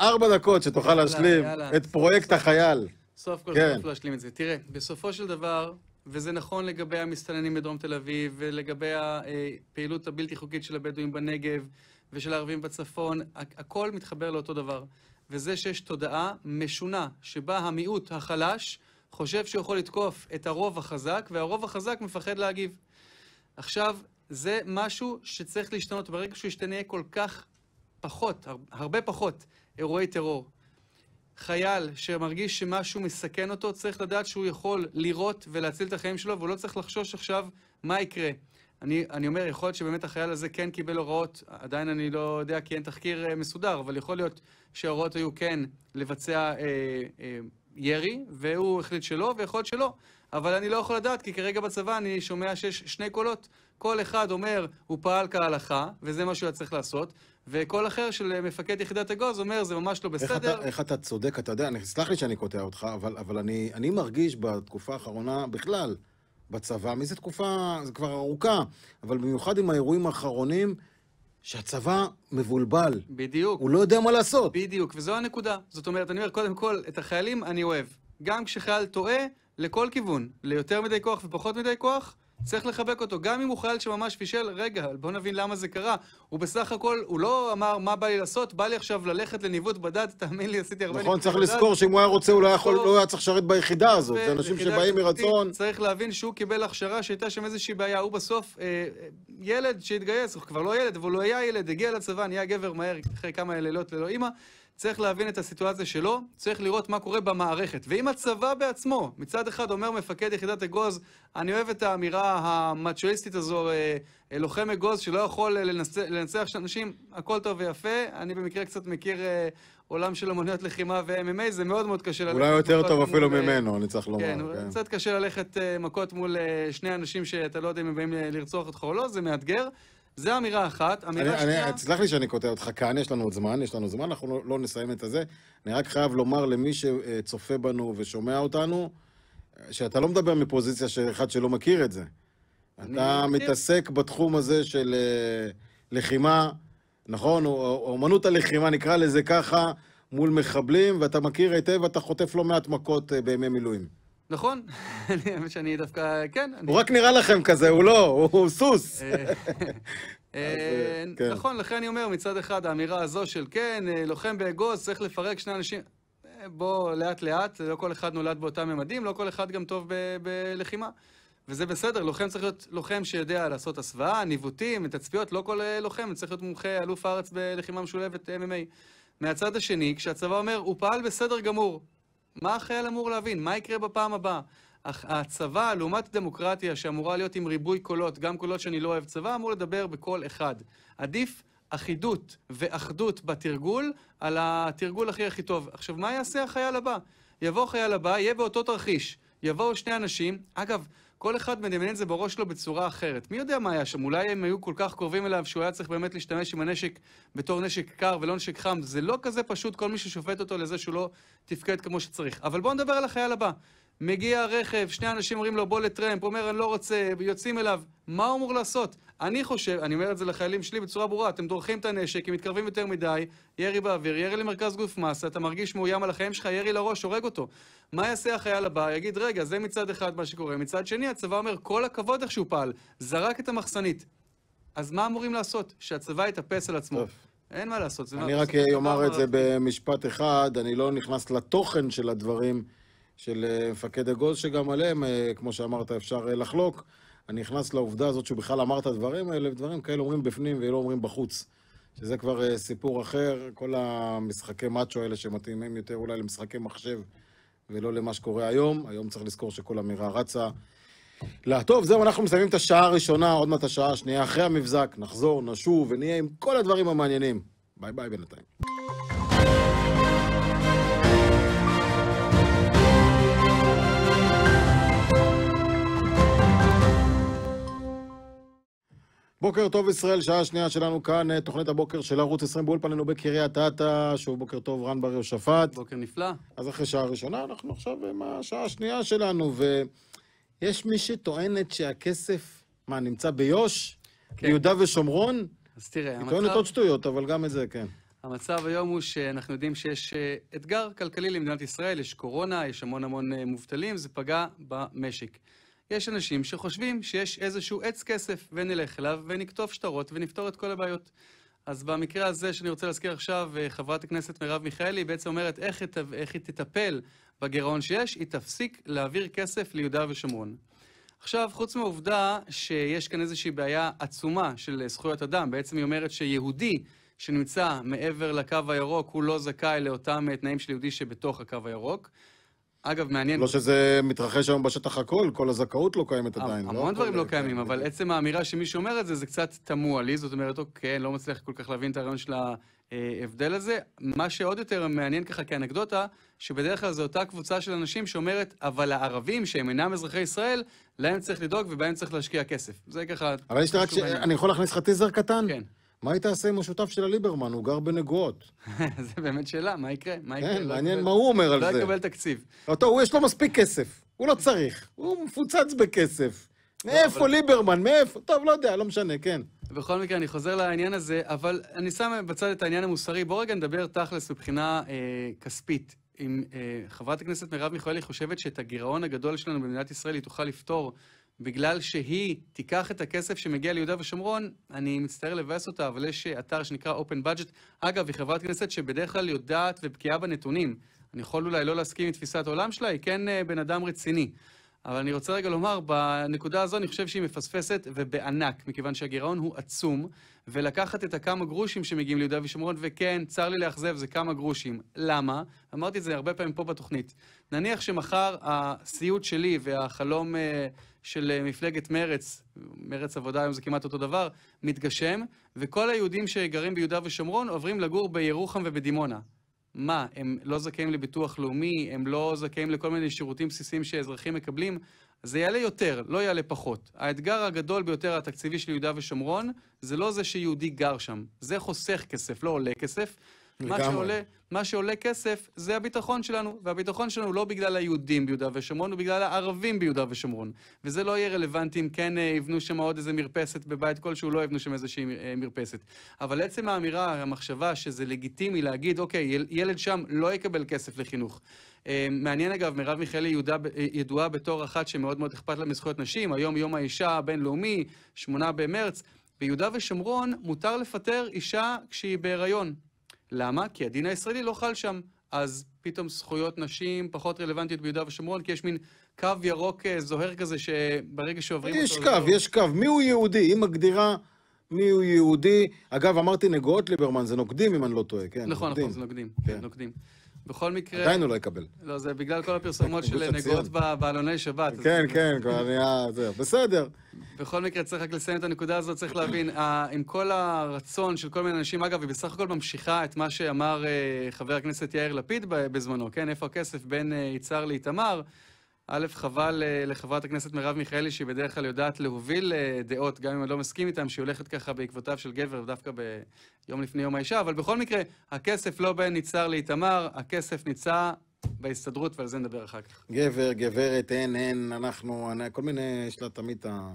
S1: ארבע דקות שתוכל להשלים את פרויקט החייל.
S2: סוף כל כן. סוף להשלים את זה. תראה, בסופו של דבר, וזה נכון לגבי המסתננים בדרום תל אביב, ולגבי הפעילות הבלתי חוקית של הבדואים בנגב, ושל הערבים בצפון, הכל מתחבר לאותו דבר. וזה שיש תודעה משונה, שבה המיעוט החלש חושב שהוא יכול לתקוף את הרוב החזק, והרוב החזק מפחד להגיב. עכשיו, זה משהו שצריך להשתנות. ברגע שהוא ישתנה כל כך פחות, הרבה פחות, אירועי טרור. חייל שמרגיש שמשהו מסכן אותו, צריך לדעת שהוא יכול לירות ולהציל את החיים שלו, והוא לא צריך לחשוש עכשיו מה יקרה. אני, אני אומר, יכול להיות שבאמת החייל הזה כן קיבל הוראות, עדיין אני לא יודע כי אין תחקיר אה, מסודר, אבל יכול להיות שההוראות היו כן לבצע אה, אה, ירי, והוא החליט שלא, ויכול להיות שלא. אבל אני לא יכול לדעת, כי כרגע בצבא אני שומע שיש שני קולות. כל אחד אומר, הוא פעל כהלכה, וזה מה שהוא היה צריך לעשות, וקול אחר של מפקד יחידת אגוז אומר, זה ממש לא בסדר. איך
S1: אתה, איך אתה צודק, אתה יודע, סלח לי שאני קוטע אותך, אבל, אבל אני, אני מרגיש בתקופה האחרונה בכלל, בצבא, מזה תקופה, זה כבר ארוכה, אבל במיוחד עם האירועים האחרונים, שהצבא מבולבל.
S2: בדיוק.
S1: הוא לא יודע מה לעשות.
S2: בדיוק, וזו הנקודה. זאת אומרת, אני אומר, קודם כל, את החיילים אני אוהב. גם כשחייל טועה, לכל כיוון, ליותר מדי כוח ופחות מדי כוח, צריך לחבק אותו, גם אם הוא חייל שממש פישל, רגע, בוא נבין למה זה קרה. הוא בסך הכל, הוא לא אמר מה בא לי לעשות, בא לי עכשיו ללכת לניווט בדד, תאמין לי, עשיתי הרבה
S1: נכון, צריך לזכור שאם הוא היה רוצה, הוא לא, יכול, לא היה צריך לשרת ביחידה הזאת. זה אנשים שבאים מרצון.
S2: צריך להבין שהוא קיבל הכשרה שהייתה שם איזושהי בעיה. הוא בסוף, אה, ילד שהתגייס, הוא כבר לא ילד, אבל הוא היה ילד, הגיע לצבא, נהיה גבר מהר, אחרי כמה לילות ללא אימא. צריך להבין את הסיטואציה שלו, צריך לראות מה קורה במערכת. ואם הצבא בעצמו, מצד אחד אומר מפקד יחידת אגוז, אני אוהב את האמירה המצ'ואיסטית הזו, אה, אה, לוחם אגוז שלא יכול אה, לנצח אנשים, הכל טוב ויפה. אני במקרה קצת מכיר עולם של אמנויות לחימה ו-MMA, זה מאוד מאוד קשה
S1: ללכת... אולי יותר טוב אפילו ממנו, אני צריך לומר.
S2: כן, כן, קצת קשה ללכת מכות מול שני אנשים שאתה לא יודע אם הם באים לרצוח אותך או לא, זה מאתגר. זה אמירה אחת. אמירה שנייה...
S1: תסלח לי שאני קוטע אותך כאן, יש לנו עוד זמן, יש לנו זמן, אנחנו לא, לא נסיים את הזה. אני רק חייב לומר למי שצופה בנו ושומע אותנו, שאתה לא מדבר מפוזיציה של אחד שלא מכיר את זה. אתה מתעסק בתחום הזה של אה, לחימה, נכון? אומנות הלחימה, נקרא לזה ככה, מול מחבלים, ואתה מכיר היטב, אתה חוטף לא מעט מכות אה, בימי מילואים.
S2: נכון, האמת שאני דווקא, כן.
S1: הוא רק נראה לכם כזה, הוא לא, הוא סוס.
S2: אה, אה, כן. נכון, לכן אני אומר, מצד אחד, האמירה הזו של כן, אה, לוחם באגוז, צריך לפרק שני אנשים. בוא, לאט-לאט, לא כל אחד נולד באותם ממדים, לא כל אחד גם טוב בלחימה. וזה בסדר, לוחם צריך להיות לוחם שיודע לעשות הסוואה, ניווטים, תצפיות, לא כל לוחם צריך להיות מומחה אלוף הארץ בלחימה משולבת MMA. מהצד השני, כשהצבא אומר, הוא פעל בסדר גמור, מה החייל אמור להבין? מה יקרה בפעם הבאה? הצבא, לעומת דמוקרטיה שאמורה להיות עם ריבוי קולות, גם קולות שאני לא אוהב צבא, אמור לדבר בקול אחד. עדיף אחידות ואחדות בתרגול על התרגול הכי הכי טוב. עכשיו, מה יעשה החייל הבא? יבוא חייל הבא, יהיה באותו תרחיש. יבואו שני אנשים, אגב, כל אחד מדמיין את זה בראש שלו בצורה אחרת. מי יודע מה היה שם? אולי הם היו כל כך קרובים אליו שהוא היה צריך באמת להשתמש עם הנשק בתור נשק קר ולא נשק חם. זה לא כזה פשוט כל מי ששופט אותו לזה שהוא לא תפקד כמו שצריך. אבל בואו נדבר על החייל הבא. מגיע רכב, שני אנשים אומרים לו בוא לטרמפ, הוא אומר אני לא רוצה, יוצאים אליו, מה הוא אמור לעשות? אני חושב, אני אומר את זה לחיילים שלי בצורה ברורה, אתם דורכים את הנשק, הם מתקרבים יותר מדי, ירי באוויר, ירי למרכז גוף מסה, אתה מרגיש מאוים על החיים שלך, ירי לראש, הורג אותו. מה יעשה החייל הבא? יגיד, רגע, זה מצד אחד מה שקורה. מצד שני, הצבא אומר, כל הכבוד איך שהוא פעל, זרק את המחסנית. אז מה אמורים לעשות? שהצבא יתאפס על עצמו. טוב. אין מה לעשות.
S1: אני רק אומר את זה במשפט אחד, אני לא נכנס לתוכן של הדברים. של אה, מפקד אגוז, שגם עליהם, אה, כמו שאמרת, אפשר אה, לחלוק. אני נכנס לעובדה הזאת שהוא בכלל אמר את הדברים האלה, ודברים כאלה אומרים בפנים ולא אומרים בחוץ. שזה כבר סיפור אחר, כל המשחקי מאצ'ו האלה שמתאימים יותר אולי למשחקי מחשב ולא למה שקורה היום. היום צריך לזכור שכל אמירה רצה. לא, טוב, זהו, אנחנו מסיימים את השעה הראשונה, עוד מעט השעה השנייה, אחרי המבזק, נחזור, נשוב ונהיה עם כל הדברים המעניינים. ביי ביי בינתיים. בוקר טוב ישראל, שעה שנייה שלנו כאן, אה, תוכנית הבוקר של ערוץ 20 באולפנינו בקריית אתא, שוב בוקר טוב, רן בר יושפט.
S2: בוקר נפלא.
S1: אז אחרי שעה ראשונה, אנחנו עכשיו עם השעה השנייה שלנו, ויש מי שטוענת שהכסף, מה, נמצא ביו"ש? כן. ביהודה ושומרון?
S2: אז תראה,
S1: המצב... היא טוענת עוד שטויות, אבל גם את זה, כן.
S2: המצב היום הוא שאנחנו יודעים שיש אה, אתגר כלכלי למדינת ישראל, יש קורונה, יש המון המון אה, מובטלים, זה פגע במשק. יש אנשים שחושבים שיש איזשהו עץ כסף, ונלך אליו ונקטוף שטרות ונפתור את כל הבעיות. אז במקרה הזה שאני רוצה להזכיר עכשיו, אה, חברת הכנסת מרב מיכאלי בעצם אומרת איך, איך היא תטפל בגירעון שיש, היא תפסיק להעביר כסף ליהודה ושומרון. עכשיו, חוץ מהעובדה שיש כאן איזושהי בעיה עצומה של זכויות אדם, בעצם היא אומרת שיהודי שנמצא מעבר לקו הירוק הוא לא זכאי לאותם תנאים של יהודי שבתוך הקו הירוק. אגב, מעניין...
S1: לא שזה מתרחש היום בשטח הכל, כל הזכאות לא קיימת עדיין.
S2: לא? המון לא דברים לא קיימים, אבל עצם האמירה שמי שאומר את זה, זה קצת תמוה לי, זאת אומרת, אוקיי, לא מצליח כל כך להבין את הרעיון של ההבדל הזה. מה שעוד יותר מעניין ככה כאנקדוטה, שבדרך כלל זו אותה קבוצה של אנשים שאומרת, אבל הערבים שהם אינם אזרחי ישראל, להם צריך לדאוג ובהם צריך להשקיע כסף. זה ככה...
S1: אבל יש לי רק ש... אני יכול להכניס לך טיזר קטן? כן. מה היא תעשה עם השותף של הליברמן? הוא גר בנגואות.
S2: זה באמת שאלה, מה יקרה? מה יקרה?
S1: כן, לא מעניין מה הוא אומר על
S2: זה. לא יקבל תקציב.
S1: אותו, הוא יש לו מספיק כסף. הוא לא צריך. הוא מפוצץ בכסף. מאיפה ליברמן? מאיפה? טוב, לא יודע, לא משנה, כן.
S2: בכל מקרה, אני חוזר לעניין הזה, אבל אני שם בצד את העניין המוסרי. בואו רגע נדבר תכלס מבחינה אה, כספית. אם אה, חברת הכנסת מרב מיכאלי חושבת שאת הגירעון הגדול שלנו במדינת ישראל היא תוכל לפתור בגלל שהיא תיקח את הכסף שמגיע ליהודה ושומרון, אני מצטער לבאס אותה, אבל יש אתר שנקרא Open Budget. אגב, היא חברת כנסת שבדרך כלל יודעת ובקיאה בנתונים. אני יכול אולי לא להסכים עם תפיסת העולם שלה, היא כן אה, בן אדם רציני. אבל אני רוצה רגע לומר, בנקודה הזו אני חושב שהיא מפספסת ובענק, מכיוון שהגירעון הוא עצום, ולקחת את הכמה גרושים שמגיעים ליהודה ושומרון, וכן, צר לי לאכזב, זה כמה גרושים. למה? אמרתי את זה הרבה פעמים פה בתוכנית. נניח שמחר הסיוט שלי והחלום אה, של אה, מפלגת מרץ, מרץ עבודה היום זה כמעט אותו דבר, מתגשם, וכל היהודים שגרים ביהודה ושומרון עוברים לגור בירוחם ובדימונה. מה, הם לא זכאים לביטוח לאומי, הם לא זכאים לכל מיני שירותים בסיסיים שאזרחים מקבלים, זה יעלה יותר, לא יעלה פחות. האתגר הגדול ביותר התקציבי של יהודה ושומרון, זה לא זה שיהודי גר שם. זה חוסך כסף, לא עולה כסף. מה שעולה, מה שעולה כסף זה הביטחון שלנו, והביטחון שלנו לא בגלל היהודים ביהודה ושומרון, הוא בגלל הערבים ביהודה ושומרון. וזה לא יהיה רלוונטי אם כן אה, יבנו שם עוד איזה מרפסת בבית כלשהו, לא יבנו שם איזושהי אה, מרפסת. אבל עצם האמירה, המחשבה שזה לגיטימי להגיד, אוקיי, ילד שם לא יקבל כסף לחינוך. אה, מעניין אגב, מרב מיכאלי יהודה, ידועה בתור אחת שמאוד מאוד אכפת לה מזכויות נשים, היום יום האישה הבינלאומי, שמונה במרץ. ביהודה ושומרון מותר לפטר אישה כשהיא בהיריון. למה? כי הדין הישראלי לא חל שם. אז פתאום זכויות נשים פחות רלוונטיות ביהודה ושומרון, כי יש מין קו ירוק אה, זוהר כזה שברגע שעוברים
S1: יש אותו... יש קו, לא... יש קו. מי הוא יהודי? היא מגדירה מי הוא יהודי. אגב, אמרתי נגועות ליברמן, זה נוקדים אם אני לא טועה, כן.
S2: נכון, נוקדים. נכון, זה נוקדים. כן. נוקדים. בכל מקרה...
S1: עדיין הוא לא יקבל.
S2: לא, זה בגלל כל הפרסומות של נגועות בעלוני שבת.
S1: כן, כן, כבר נהיה... בסדר.
S2: בכל מקרה, צריך רק לסיים את הנקודה הזאת, צריך להבין, עם כל הרצון של כל מיני אנשים, אגב, היא בסך הכל ממשיכה את מה שאמר אה, חבר הכנסת יאיר לפיד בזמנו, כן? איפה הכסף בין אה, יצהר לאיתמר? א', חבל אה, לחברת הכנסת מרב מיכאלי, שהיא בדרך כלל יודעת להוביל אה, דעות, גם אם אני לא מסכים איתן, שהיא הולכת ככה בעקבותיו של גבר, דווקא ביום לפני יום האישה, אבל בכל מקרה, הכסף לא בין ניצר לאיתמר, הכסף ניצר בהסתדרות, ועל זה נדבר אחר כך.
S1: גבר, גברת, אין, אין, אנחנו, כל מיני, יש לה תמיד את ה...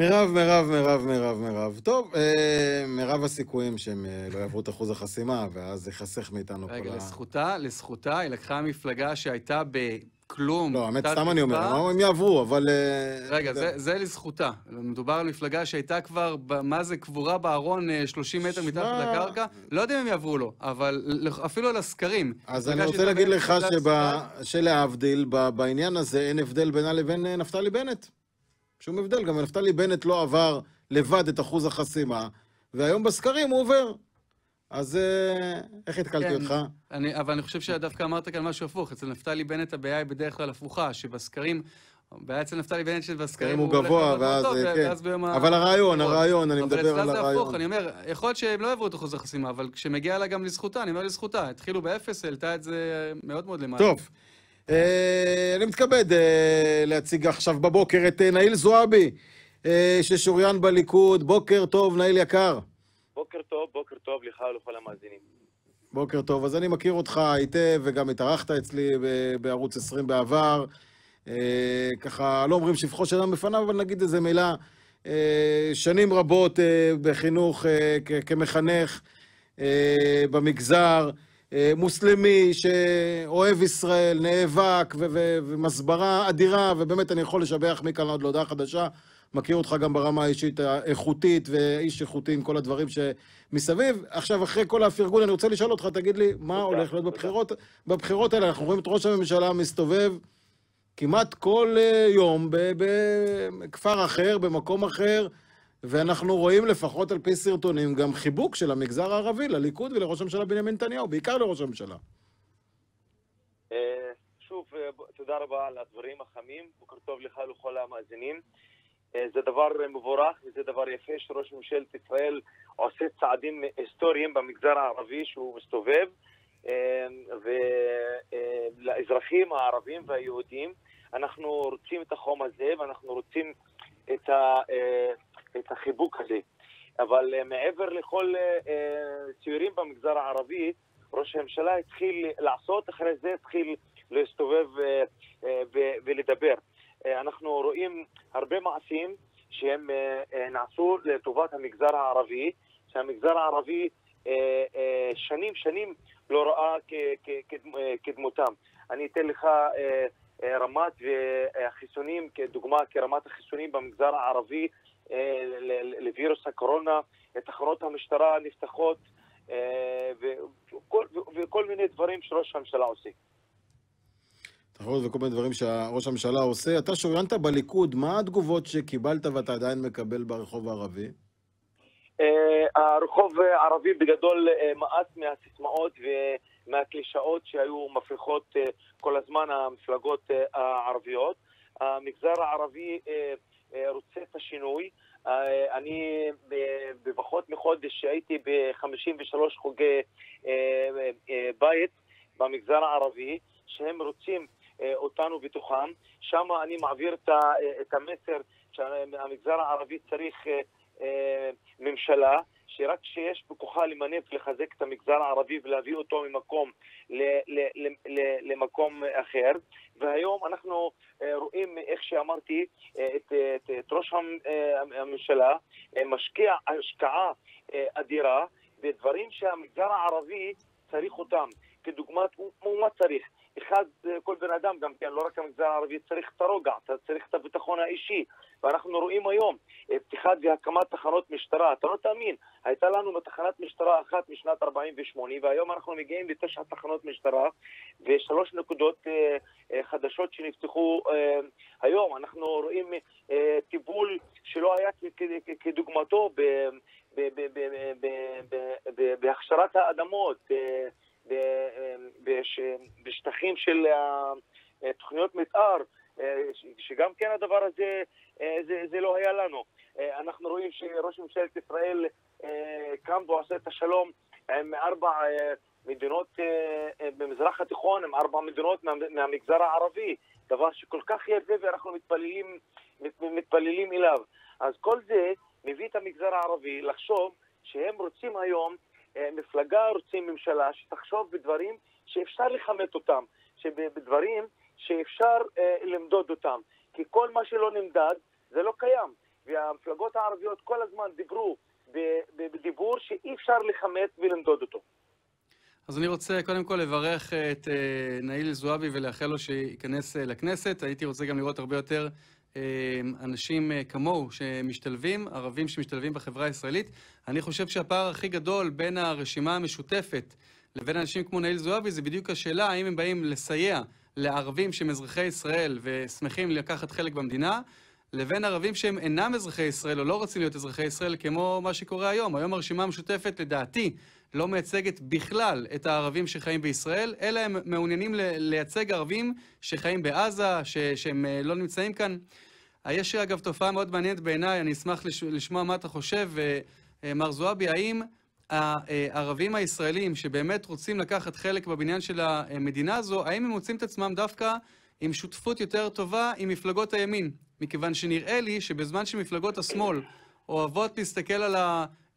S1: מירב, מירב, מירב, מירב, מירב. טוב, אה, מירב הסיכויים שהם אה, לא יעברו את אחוז החסימה, ואז ייחסך מאיתנו
S2: רגע, כל ה... רגע, לזכותה, לזכותה, היא לקחה מפלגה שהייתה ב... כלום.
S1: לא, האמת, סתם אני אומר, הם יעברו, אבל... אה,
S2: רגע, זה, זה לזכותה. מדובר על מפלגה שהייתה כבר, מה זה, קבורה בארון 30 מטר מתחת לקרקע. לא יודע אם הם יעברו לו, אבל אפילו על הסקרים.
S1: אז אני רוצה להגיד לך שלהבדיל, בעניין הזה אין הבדל בינה לבין נפתלי בנט. שום הבדל, גם נפתלי בנט לא עבר לבד את אחוז החסימה, והיום בסקרים הוא עובר. אז אה, איך התקלתי כן, אותך?
S2: אני, אבל אני חושב שדווקא אמרת כאן משהו הפוך. אצל נפתלי בנט הבעיה היא בדרך כלל הפוכה, שבסקרים... הבעיה אצל נפתלי בנט שבסקרים
S1: הוא גבוה, ואז, כן. ואז ביום אבל הרעיון, הרעיון, אני מדבר על הרעיון. אבל אצלה זה הפוך,
S2: אני אומר, יכול להיות שהם לא יעברו את אחוז החסימה, אבל כשמגיע לה גם לזכותה, אני אומר לזכותה, התחילו באפס, העלתה את זה מאוד מאוד למעלה.
S1: טוב. אה, אני מתכבד אה, להציג עכשיו בבוקר את אה, נאיל זועבי. ששוריין בליכוד. בוקר טוב, נאיל יקר.
S6: בוקר טוב, בוקר טוב לך ולכל המאזינים.
S1: בוקר טוב. אז אני מכיר אותך היטב, וגם התארחת אצלי בערוץ 20 בעבר. ככה, לא אומרים שבחו של אדם בפניו, אבל נגיד איזה מילה. שנים רבות בחינוך כמחנך במגזר. אה, מוסלמי שאוהב ישראל, נאבק, ומסברה אדירה, ובאמת אני יכול לשבח מכאן עוד להודעה חדשה. מכיר אותך גם ברמה האישית האיכותית, ואיש איכותי עם כל הדברים שמסביב. עכשיו, אחרי כל הפרגון, אני רוצה לשאול אותך, תגיד לי, מה הולך להיות בבחירות, בבחירות האלה? אנחנו רואים את ראש הממשלה מסתובב כמעט כל אה, יום בכפר אחר, במקום אחר, ואנחנו רואים לפחות על פי סרטונים גם חיבוק של המגזר הערבי לליכוד ולראש הממשלה בנימין נתניהו, בעיקר לראש הממשלה.
S6: אה, שוב, אה, תודה רבה על הדברים החמים, בוקר טוב לך ולכל המאזינים. אה, זה דבר מבורך וזה דבר יפה שראש ממשלת ישראל עושה צעדים היסטוריים במגזר הערבי שהוא מסתובב ולאזרחים הערבים והיהודים אנחנו רוצים את החום הזה ואנחנו רוצים את ה... את החיבוק הזה. אבל uh, מעבר לכל uh, צעירים במגזר הערבי, ראש הממשלה התחיל לעשות, אחרי זה התחיל להסתובב ולדבר. אנחנו רואים הרבה מעשים שהם נעשו לטובת המגזר הערבי, שהמגזר הערבי שנים שנים לא ראה כדמותם. אני אתן לך רמת החיסונים כדוגמה, כרמת החיסונים במגזר הערבי אה, לווירוס הקורונה, תחנות המשטרה נפתחות אה, וכל, וכל מיני דברים שראש הממשלה עושה.
S1: תחרות וכל מיני דברים שראש הממשלה עושה. אתה שוריינת בליכוד, מה התגובות שקיבלת ואתה עדיין מקבל ברחוב הערבי?
S6: אה, הרחוב הערבי בגדול מאס מהסיסמאות ומהקלישאות שהיו מפריחות כל הזמן המפלגות הערביות. המגזר הערבי אה, רוצה את השינוי. אה, אני בפחות מחודש הייתי ב-53 חוגי אה, בית במגזר הערבי, שהם רוצים אותנו בתוכם. שם אני מעביר את המסר שהמגזר הערבי צריך ממשלה שרק כשיש בכוחה למנף, לחזק את המגזר הערבי ולהביא אותו ממקום למקום אחר. והיום אנחנו אה, רואים, איך שאמרתי, אה, את, את, את ראש אה, הממשלה משקיע השקעה אדירה בדברים שהמגזר הערבי צריך אותם. כדוגמת, מה צריך? אחד, כל בן אדם, גם כן, לא רק המגזר הערבי, צריך את הרוגע, צריך את הביטחון האישי. ואנחנו רואים היום פתיחת והקמת תחנות משטרה. אתה לא תאמין, הייתה לנו תחנת משטרה אחת משנת 48' והיום אנחנו מגיעים לתשע תחנות משטרה ושלוש נקודות אה, אה, חדשות שנפתחו אה, היום. אנחנו רואים אה, טיפול שלא היה כדוגמתו בהכשרת האדמות, אה, בשטחים של אה, תוכניות מתאר. אה, שגם כן הדבר הזה, אה, זה, זה לא היה לנו. אנחנו רואים שראש ממשלת ישראל קם ועושה את השלום עם ארבע מדינות במזרח התיכון, עם ארבע מדינות מהמגזר הערבי, דבר שכל כך יפה ואנחנו מתפללים, מתפללים אליו. אז כל זה מביא את המגזר הערבי לחשוב שהם רוצים היום מפלגה, רוצים ממשלה שתחשוב בדברים שאפשר לכמת אותם, שבדברים שאפשר אה, למדוד אותם. כי כל מה שלא נמדד זה לא קיים. והמפלגות הערביות כל הזמן דיברו בדיבור שאי אפשר לכמת ולמדוד אותו.
S2: אז אני רוצה קודם כל לברך את אה, נאיל זועבי ולאחל לו שייכנס אה, לכנסת. הייתי רוצה גם לראות הרבה יותר אה, אנשים אה, כמוהו שמשתלבים, ערבים שמשתלבים בחברה הישראלית. אני חושב שהפער הכי גדול בין הרשימה המשותפת לבין אנשים כמו נאיל זועבי זה בדיוק השאלה האם הם באים לסייע לערבים שהם אזרחי ישראל ושמחים לקחת חלק במדינה, לבין ערבים שהם אינם אזרחי ישראל או לא רוצים להיות אזרחי ישראל, כמו מה שקורה היום. היום הרשימה המשותפת, לדעתי, לא מייצגת בכלל את הערבים שחיים בישראל, אלא הם מעוניינים לייצג ערבים שחיים בעזה, ש- שהם אה, לא נמצאים כאן. יש אגב תופעה מאוד מעניינת בעיניי, אני אשמח לשמוע מה אתה חושב, אה, מר זועבי, האם הערבים הישראלים שבאמת רוצים לקחת חלק בבניין של המדינה הזו, האם הם מוצאים את עצמם דווקא עם שותפות יותר טובה עם מפלגות הימין? מכיוון שנראה לי שבזמן שמפלגות השמאל אוהבות להסתכל על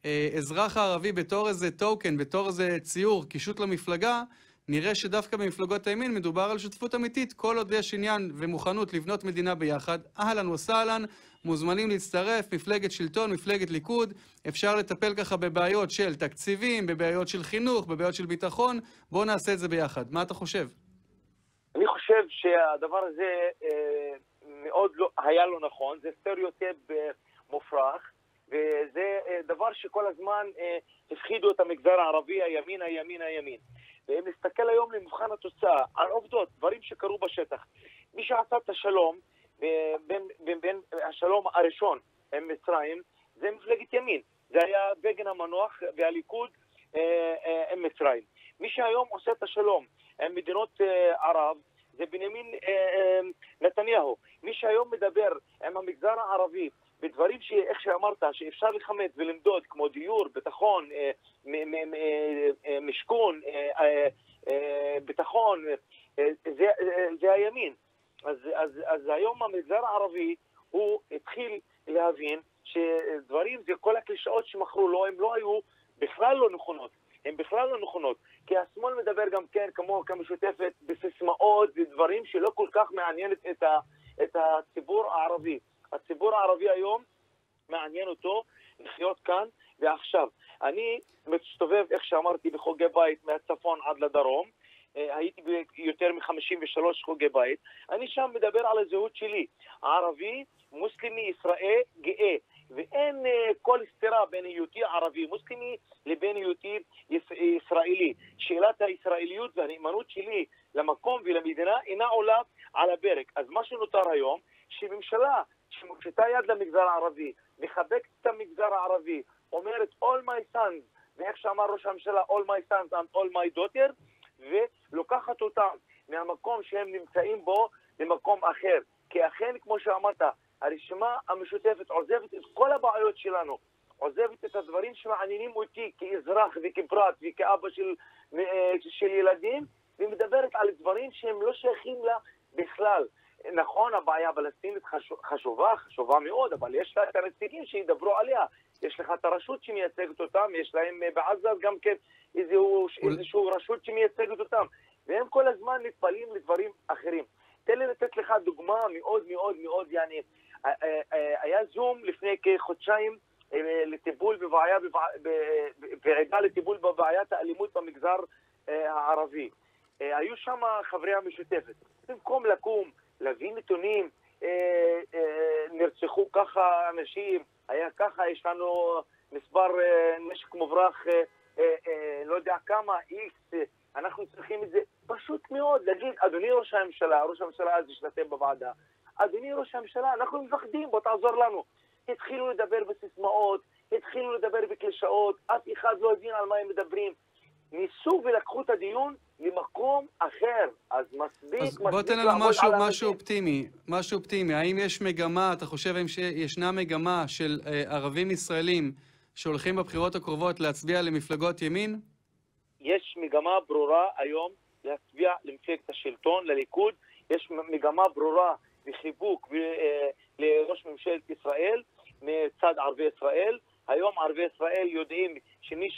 S2: האזרח הערבי בתור איזה טוקן, בתור איזה ציור, קישוט למפלגה, נראה שדווקא במפלגות הימין מדובר על שותפות אמיתית, כל עוד יש עניין ומוכנות לבנות מדינה ביחד. אהלן וסהלן, מוזמנים להצטרף, מפלגת שלטון, מפלגת ליכוד, אפשר לטפל ככה בבעיות של תקציבים, בבעיות של חינוך, בבעיות של ביטחון, בואו נעשה את זה ביחד. מה אתה חושב?
S6: אני חושב שהדבר הזה אה, מאוד לא, היה לא נכון, זה סטריאוטיפ אה, מופרך, וזה אה, דבר שכל הזמן אה, הפחידו את המגזר הערבי, הימין, הימין, הימין. ואם נסתכל היום למבחן התוצאה, על עובדות, דברים שקרו בשטח. מי שעשה את השלום, בין, בין, בין השלום הראשון עם מצרים, זה מפלגת ימין. זה היה בגין המנוח והליכוד אה, אה, עם מצרים. מי שהיום עושה את השלום עם מדינות אה, ערב, זה בנימין נתניהו. מי שהיום מדבר עם המגזר הערבי בדברים שאיך שאמרת, שאפשר לכמת ולמדוד, כמו דיור, ביטחון, משכון, ביטחון, זה, הימין. אז, היום המגזר הערבי הוא התחיל להבין שדברים, זה כל הקלישאות שמכרו לו, הם לא היו בכלל לא נכונות. הן בכלל לא נכונות. כי השמאל מדבר גם כן, כמו כמשותפת, בסיסמאות ודברים שלא כל כך מעניינת את, ה, את הציבור הערבי. הציבור הערבי היום מעניין אותו לחיות כאן ועכשיו. אני מסתובב, איך שאמרתי, בחוגי בית מהצפון עד לדרום. אה, הייתי ביותר מ-53 חוגי בית. אני שם מדבר על הזהות שלי. ערבי, מוסלמי, ישראל, גאה. ואין uh, כל סתירה בין היותי ערבי מוסלמי לבין היותי ישראלי. שאלת הישראליות והנאמנות שלי למקום ולמדינה אינה עולה על הפרק. אז מה שנותר היום, שממשלה שמושיטה יד למגזר הערבי, מחבקת את המגזר הערבי, אומרת all my sons, ואיך שאמר ראש הממשלה, all my sons and all my daughters, ולוקחת אותם מהמקום שהם נמצאים בו למקום אחר. כי אכן, כמו שאמרת, הרשימה המשותפת עוזבת את כל הבעיות שלנו, עוזבת את הדברים שמעניינים אותי כאזרח וכפרט וכאבא של, אה, של ילדים, ומדברת על דברים שהם לא שייכים לה בכלל. נכון, הבעיה הפלסטינית חשובה, חשובה מאוד, אבל יש לה את הנציגים שידברו עליה. יש לך את הרשות שמייצגת אותם, יש להם אה, בעזה גם כן איזשהו, איזשהו רשות שמייצגת אותם, והם כל הזמן נטפלים לדברים אחרים. תן לי לתת לך דוגמה מאוד מאוד מאוד, יעני, אה, אה, היה זום לפני כחודשיים לטיפול בבעיה, ועדה לטיפול בבעיית האלימות במגזר הערבי. היו שם חברי המשותפת. במקום לקום, להביא נתונים, נרצחו ככה אנשים, היה ככה, יש לנו מספר אה, נשק מוברח, אה, אה, לא יודע כמה, איקס, אנחנו צריכים את זה פשוט מאוד, להגיד, אדוני ראש הממשלה, ראש הממשלה אז השתתף בוועדה, אדוני ראש הממשלה, אנחנו מפחדים, בוא תעזור לנו. התחילו לדבר בסיסמאות, התחילו לדבר בקלישאות, אף אחד לא הבין על מה הם מדברים. ניסו ולקחו את הדיון למקום אחר, אז מספיק, אז
S2: מספיק בוא תן לנו משהו, משהו אופטימי, משהו אופטימי. האם יש מגמה, אתה חושב האם שישנה מגמה של אה, ערבים ישראלים שהולכים בבחירות הקרובות להצביע למפלגות ימין?
S6: יש מגמה ברורה היום להצביע למפלגת השלטון, לליכוד. יש מגמה ברורה וחיבוק אה, לראש ממשלת ישראל מצד ערבי ישראל. היום ערבי ישראל יודעים שמי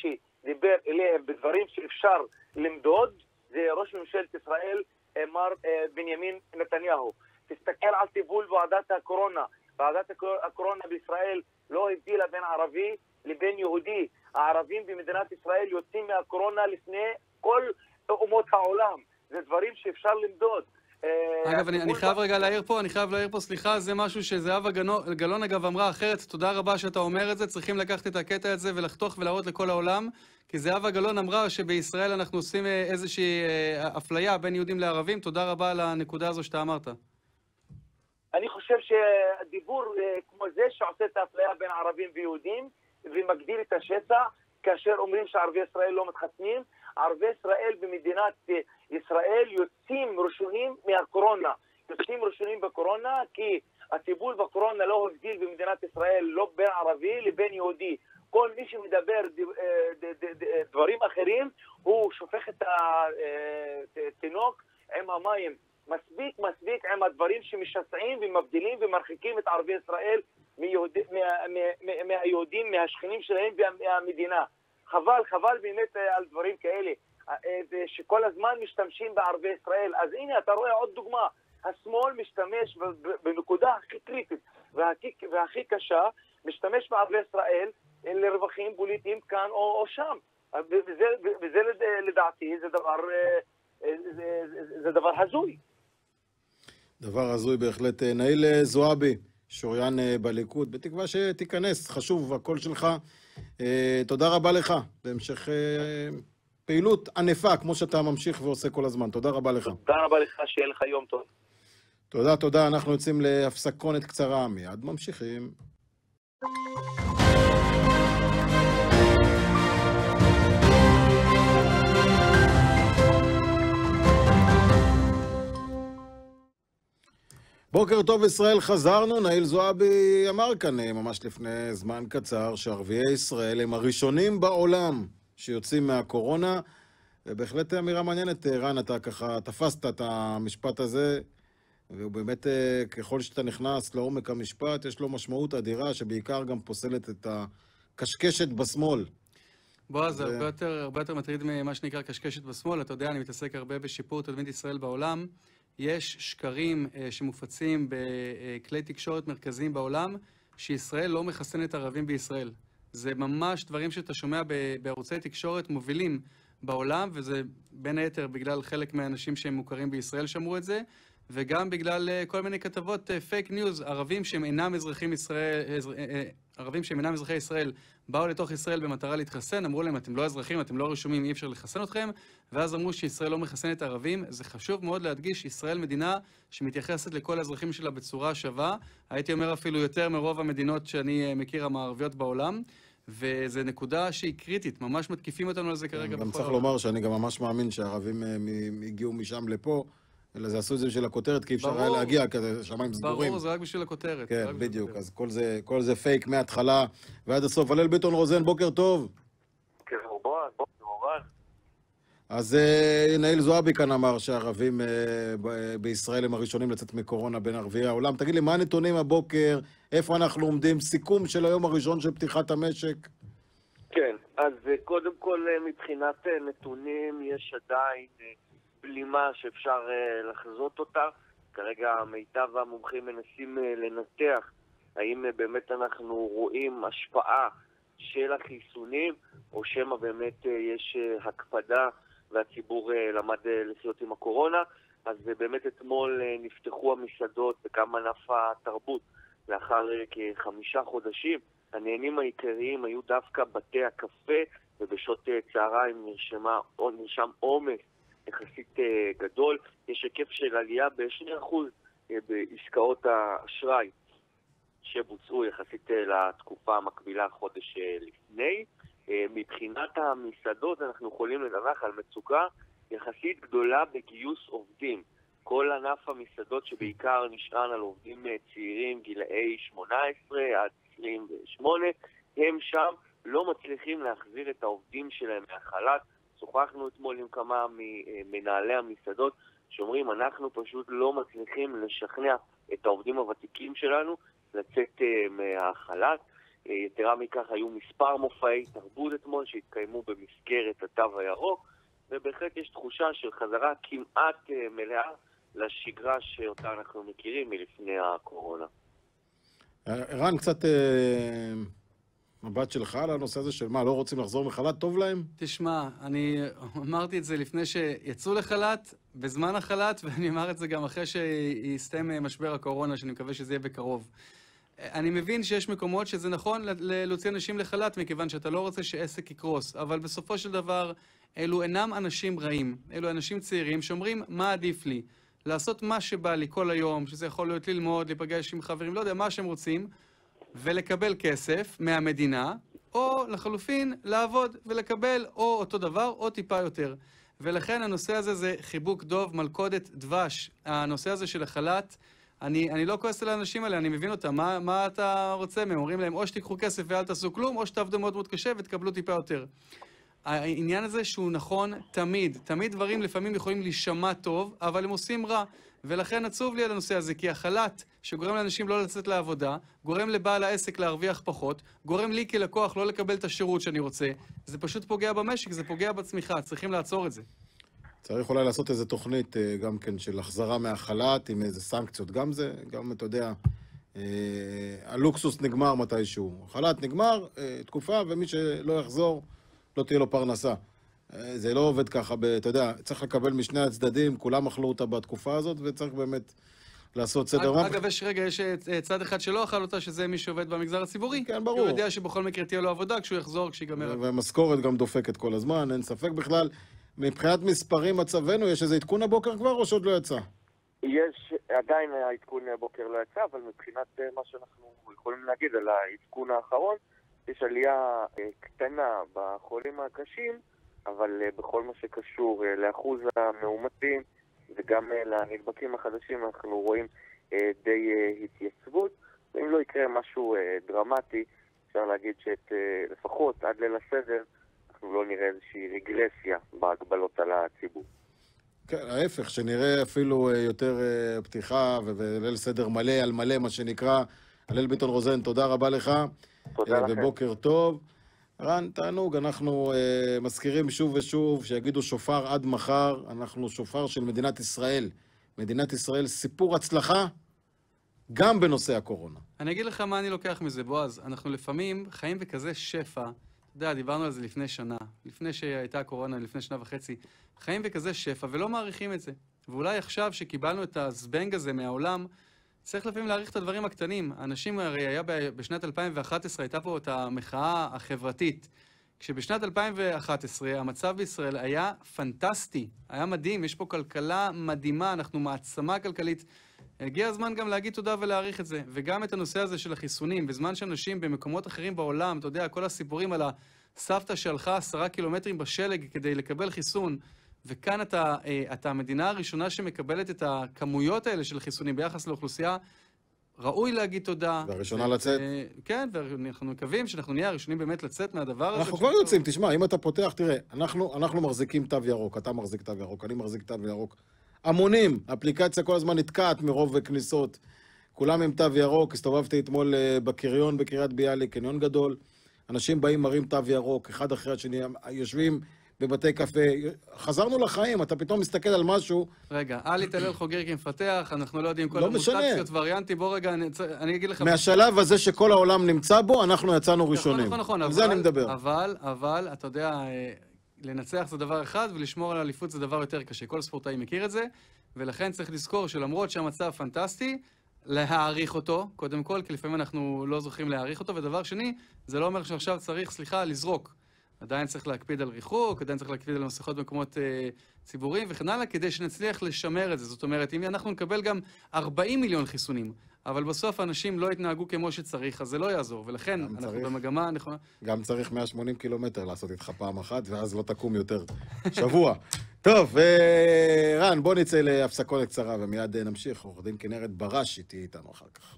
S6: שדיבר אליהם בדברים שאפשר למדוד, זה ראש ממשלת ישראל, אה, מר אה, בנימין נתניהו. תסתכל על טיפול ועדת הקורונה. ועדת הקורונה בישראל לא הבדילה בין ערבי לבין יהודי. הערבים במדינת ישראל יוצאים מהקורונה לפני כל אומות העולם. זה דברים שאפשר למדוד.
S2: אה, אגב, אני, אני חייב רגע להעיר פה, אני חייב להעיר פה, סליחה, זה משהו שזהבה גלאון אגב אמרה אחרת, תודה רבה שאתה אומר את זה, צריכים לקחת את הקטע הזה ולחתוך ולהראות לכל העולם, כי זהבה גלאון אמרה שבישראל אנחנו עושים אה, איזושהי אה, אפליה בין יהודים לערבים, תודה רבה על הנקודה הזו שאתה אמרת.
S6: אני חושב שהדיבור כמו זה שעושה את האפליה בין ערבים ויהודים ומגדיל את השסע, כאשר אומרים שערבי ישראל לא מתחתנים, ערבי ישראל במדינת ישראל יוצאים ראשונים מהקורונה. יוצאים ראשונים בקורונה כי הטיפול בקורונה לא הבדיל במדינת ישראל לא בין ערבי לבין יהודי. כל מי שמדבר אה, דברים אחרים, הוא שופך את התינוק אה, עם המים.
S7: מספיק, מספיק עם הדברים שמשסעים ומבדילים ומרחיקים את ערבי ישראל מיהוד... מה... מה... מהיהודים, מהשכנים שלהם והמדינה. חבל, חבל באמת אה, על דברים כאלה, אה, שכל הזמן משתמשים בערבי ישראל. אז הנה, אתה רואה עוד דוגמה. השמאל משתמש בנקודה הכי קריטית והכי, והכי קשה, משתמש בערבי ישראל לרווחים פוליטיים כאן או, או שם. וזה, וזה לדעתי זה דבר, זה, זה, דבר הזוי.
S1: דבר הזוי בהחלט. נאיל זועבי, שוריין בליכוד, בתקווה שתיכנס, חשוב הקול שלך. תודה רבה לך, בהמשך פעילות ענפה, כמו שאתה ממשיך ועושה כל הזמן. תודה רבה לך.
S7: תודה רבה לך, שיהיה לך יום טוב.
S1: תודה, תודה. אנחנו יוצאים להפסקונת קצרה, מיד ממשיכים. בוקר טוב ישראל, חזרנו. נאיל זועבי אמר כאן אה, ממש לפני זמן קצר שערביי ישראל הם הראשונים בעולם שיוצאים מהקורונה, ובהחלט אמירה מעניינת. אה, רן, אתה ככה תפסת את המשפט הזה, והוא באמת, אה, ככל שאתה נכנס לעומק המשפט, יש לו משמעות אדירה שבעיקר גם פוסלת את הקשקשת בשמאל.
S2: בועז, זה הרבה יותר, הרבה יותר מטריד ממה שנקרא קשקשת בשמאל. אתה יודע, אני מתעסק הרבה בשיפור תדמית ישראל בעולם. יש שקרים uh, שמופצים בכלי תקשורת מרכזיים בעולם, שישראל לא מחסנת ערבים בישראל. זה ממש דברים שאתה שומע בערוצי תקשורת מובילים בעולם, וזה בין היתר בגלל חלק מהאנשים שהם מוכרים בישראל שאמרו את זה, וגם בגלל uh, כל מיני כתבות fake uh, news, ערבים שהם אינם אזרחים ישראל, uh, uh, ערבים שהם אינם אזרחי ישראל באו לתוך ישראל במטרה להתחסן, אמרו להם, אתם לא אזרחים, אתם לא רשומים, אי אפשר לחסן אתכם, ואז אמרו שישראל לא מחסנת ערבים. זה חשוב מאוד להדגיש, ישראל מדינה שמתייחסת לכל האזרחים שלה בצורה שווה, הייתי אומר אפילו יותר מרוב המדינות שאני אה, מכיר המערביות בעולם. וזו נקודה שהיא קריטית, ממש מתקיפים אותנו על זה כרגע
S1: העולם. גם צריך לומר שאני גם ממש מאמין שהערבים אה, הגיעו משם לפה. אלא זה עשו את זה בשביל הכותרת, כי אי אפשר היה להגיע, כזה שמיים סגורים.
S2: ברור, זה רק בשביל הכותרת.
S1: כן, בדיוק, אז כל זה, כל זה פייק מההתחלה ועד הסוף. הלל ביטון רוזן, בוקר טוב.
S7: כן.
S1: אז אה, נאיל זועבי כאן אמר שהערבים אה, בישראל הם הראשונים לצאת מקורונה בין ערביי העולם. תגיד לי, מה הנתונים הבוקר? איפה אנחנו עומדים? סיכום של היום הראשון של פתיחת המשק?
S7: כן, אז אה, קודם כל מבחינת נתונים יש עדיין בלימה שאפשר uh, לחזות אותה. כרגע מיטב המומחים מנסים uh, לנתח האם uh, באמת אנחנו רואים השפעה של החיסונים, או שמא באמת יש הקפדה והציבור למד לחיות עם הקורונה. אז באמת אתמול נפתחו המסעדות וגם ענף התרבות לאחר כחמישה חודשים. הנהנים העיקריים היו דווקא בתי הקפה, ובשעות צהריים נרשמה, נרשם עומס יחסית אה, גדול. יש היקף של עלייה ב-2% אה, בעסקאות האשראי שבוצעו יחסית אה, לתקופה המקבילה חודש לפני. מבחינת המסעדות אנחנו יכולים לדווח על מצוקה יחסית גדולה בגיוס עובדים. כל ענף המסעדות שבעיקר נשען על עובדים צעירים, גילאי 18 עד 28, הם שם לא מצליחים להחזיר את העובדים שלהם מהחל"ת. שוחחנו אתמול עם כמה ממנהלי המסעדות שאומרים, אנחנו פשוט לא מצליחים לשכנע את העובדים הוותיקים שלנו לצאת uh, מהחל"ת. Uh, יתרה מכך, היו מספר מופעי תרבות אתמול שהתקיימו במסגרת התו הירוק, ובהחלט יש תחושה של חזרה כמעט מלאה לשגרה שאותה אנחנו מכירים מלפני הקורונה.
S1: ערן, קצת... מבט שלך על הנושא הזה של מה, לא רוצים לחזור מחל"ת, טוב להם?
S2: תשמע, אני אמרתי את זה לפני שיצאו לחל"ת, בזמן החל"ת, ואני אומר את זה גם אחרי שיסתיים משבר הקורונה, שאני מקווה שזה יהיה בקרוב. אני מבין שיש מקומות שזה נכון להוציא אנשים לחל"ת, מכיוון שאתה לא רוצה שעסק יקרוס, אבל בסופו של דבר, אלו אינם אנשים רעים, אלו אנשים צעירים שאומרים, מה עדיף לי? לעשות מה שבא לי כל היום, שזה יכול להיות ללמוד, להיפגש עם חברים, לא יודע, מה שהם רוצים. ולקבל כסף מהמדינה, או לחלופין, לעבוד ולקבל או אותו דבר או טיפה יותר. ולכן הנושא הזה זה חיבוק דוב, מלכודת דבש. הנושא הזה של החל"ת, אני, אני לא כועס על האנשים האלה, אני מבין אותם. מה, מה אתה רוצה מהם? אומרים להם, או שתיקחו כסף ואל תעשו כלום, או שתעבדו מאוד מאוד קשה ותקבלו טיפה יותר. העניין הזה שהוא נכון תמיד. תמיד דברים לפעמים יכולים להישמע טוב, אבל הם עושים רע. ולכן עצוב לי על הנושא הזה, כי החל"ת שגורם לאנשים לא לצאת לעבודה, גורם לבעל העסק להרוויח פחות, גורם לי כלקוח לא לקבל את השירות שאני רוצה, זה פשוט פוגע במשק, זה פוגע בצמיחה, צריכים לעצור את זה.
S1: צריך אולי לעשות איזו תוכנית אה, גם כן של החזרה מהחל"ת עם איזה סנקציות. גם זה, גם אתה יודע, אה, הלוקסוס נגמר מתישהו. החל"ת נגמר, אה, תקופה, ומי שלא יחזור, לא תהיה לו פרנסה. זה לא עובד ככה, ב, אתה יודע, צריך לקבל משני הצדדים, כולם אכלו אותה בתקופה הזאת, וצריך באמת לעשות סדר.
S2: אגב, יש רגע, יש צד אחד שלא אכל אותה, שזה מי שעובד במגזר הציבורי.
S1: כן, ברור.
S2: הוא יודע שבכל מקרה תהיה לו עבודה כשהוא יחזור, כשיגמר.
S1: ומשכורת גם דופקת כל הזמן, אין ספק בכלל. מבחינת מספרים מצבנו, יש איזה עדכון הבוקר כבר, או שעוד לא יצא?
S6: יש, עדיין העדכון הבוקר לא יצא, אבל מבחינת אה, מה שאנחנו יכולים להגיד על העדכון האחרון, יש עלייה אה, קטנה בחולים הקשים, אבל אה, בכל מה שקשור לאחוז המאומתים וגם לנדבקים החדשים אנחנו רואים די התייצבות. אם לא יקרה משהו דרמטי, אפשר להגיד שלפחות עד ליל הסדר אנחנו לא נראה איזושהי רגרסיה בהגבלות על הציבור.
S1: כן, ההפך, שנראה אפילו אה, יותר אה, פתיחה וליל סדר מלא על מלא, מה שנקרא. הלל ביטון רוזן, תודה רבה לך.
S6: תודה לכם.
S1: ובוקר טוב. רן, תענוג, אנחנו uh, מזכירים שוב ושוב שיגידו שופר עד מחר, אנחנו שופר של מדינת ישראל. מדינת ישראל, סיפור הצלחה גם בנושא הקורונה.
S2: אני אגיד לך מה אני לוקח מזה, בועז. אנחנו לפעמים חיים בכזה שפע, אתה יודע, דיברנו על זה לפני שנה, לפני שהייתה הקורונה, לפני שנה וחצי. חיים בכזה שפע ולא מעריכים את זה. ואולי עכשיו שקיבלנו את הזבנג הזה מהעולם, צריך לפעמים להעריך את הדברים הקטנים. אנשים, הרי היה בשנת 2011, הייתה פה את המחאה החברתית. כשבשנת 2011 המצב בישראל היה פנטסטי, היה מדהים, יש פה כלכלה מדהימה, אנחנו מעצמה כלכלית. הגיע הזמן גם להגיד תודה ולהעריך את זה. וגם את הנושא הזה של החיסונים, בזמן שאנשים במקומות אחרים בעולם, אתה יודע, כל הסיפורים על הסבתא שהלכה עשרה קילומטרים בשלג כדי לקבל חיסון, וכאן אתה, אה, אתה המדינה הראשונה שמקבלת את הכמויות האלה של חיסונים ביחס לאוכלוסייה, ראוי להגיד תודה.
S1: והראשונה לצאת.
S2: כן, ואנחנו מקווים שאנחנו נהיה הראשונים באמת לצאת מהדבר הזה.
S1: אנחנו כבר יוצאים, תשמע, אם אתה פותח, תראה, אנחנו, אנחנו מחזיקים תו ירוק, אתה מחזיק תו ירוק, אני מחזיק תו ירוק. המונים, אפליקציה כל הזמן נתקעת מרוב כניסות. כולם עם תו ירוק, הסתובבתי אתמול אה, בקריון בקריית ביאליק, קניון גדול. אנשים באים, מראים תו ירוק, אחד אחרי השני, יושבים בבתי קפה. חזרנו לחיים, אתה פתאום מסתכל על משהו...
S2: רגע, אל יתעלל חוגר כמפתח, אנחנו לא יודעים כל לא המוטציות, וריאנטים, בוא רגע, אני, אני אגיד לך...
S1: מהשלב הזה שכל העולם נמצא בו, אנחנו יצאנו נכון, ראשונים. נכון, נכון, נכון. על זה אני מדבר.
S2: אבל, אבל, אתה יודע, אה, לנצח זה דבר אחד, ולשמור על האליפות זה דבר יותר קשה. כל ספורטאי מכיר את זה, ולכן צריך לזכור שלמרות שהמצב פנטסטי, להעריך אותו, קודם כל, כי לפעמים אנחנו לא זוכים להעריך אותו, ודבר שני, זה לא אומר שעכשיו צריך, סליחה, לזרוק. עדיין צריך להקפיד על ריחוק, עדיין צריך להקפיד על מסכות במקומות אה, ציבוריים וכן הלאה, כדי שנצליח לשמר את זה. זאת אומרת, אם אנחנו נקבל גם 40 מיליון חיסונים, אבל בסוף אנשים לא יתנהגו כמו שצריך, אז זה לא יעזור, ולכן אנחנו צריך, במגמה הנכונה.
S1: גם צריך 180 קילומטר לעשות איתך פעם אחת, ואז לא תקום יותר שבוע. טוב, אה, רן, בוא נצא להפסקות קצרה ומיד נמשיך. עורך דין כנרת בראש איתי איתנו אחר כך.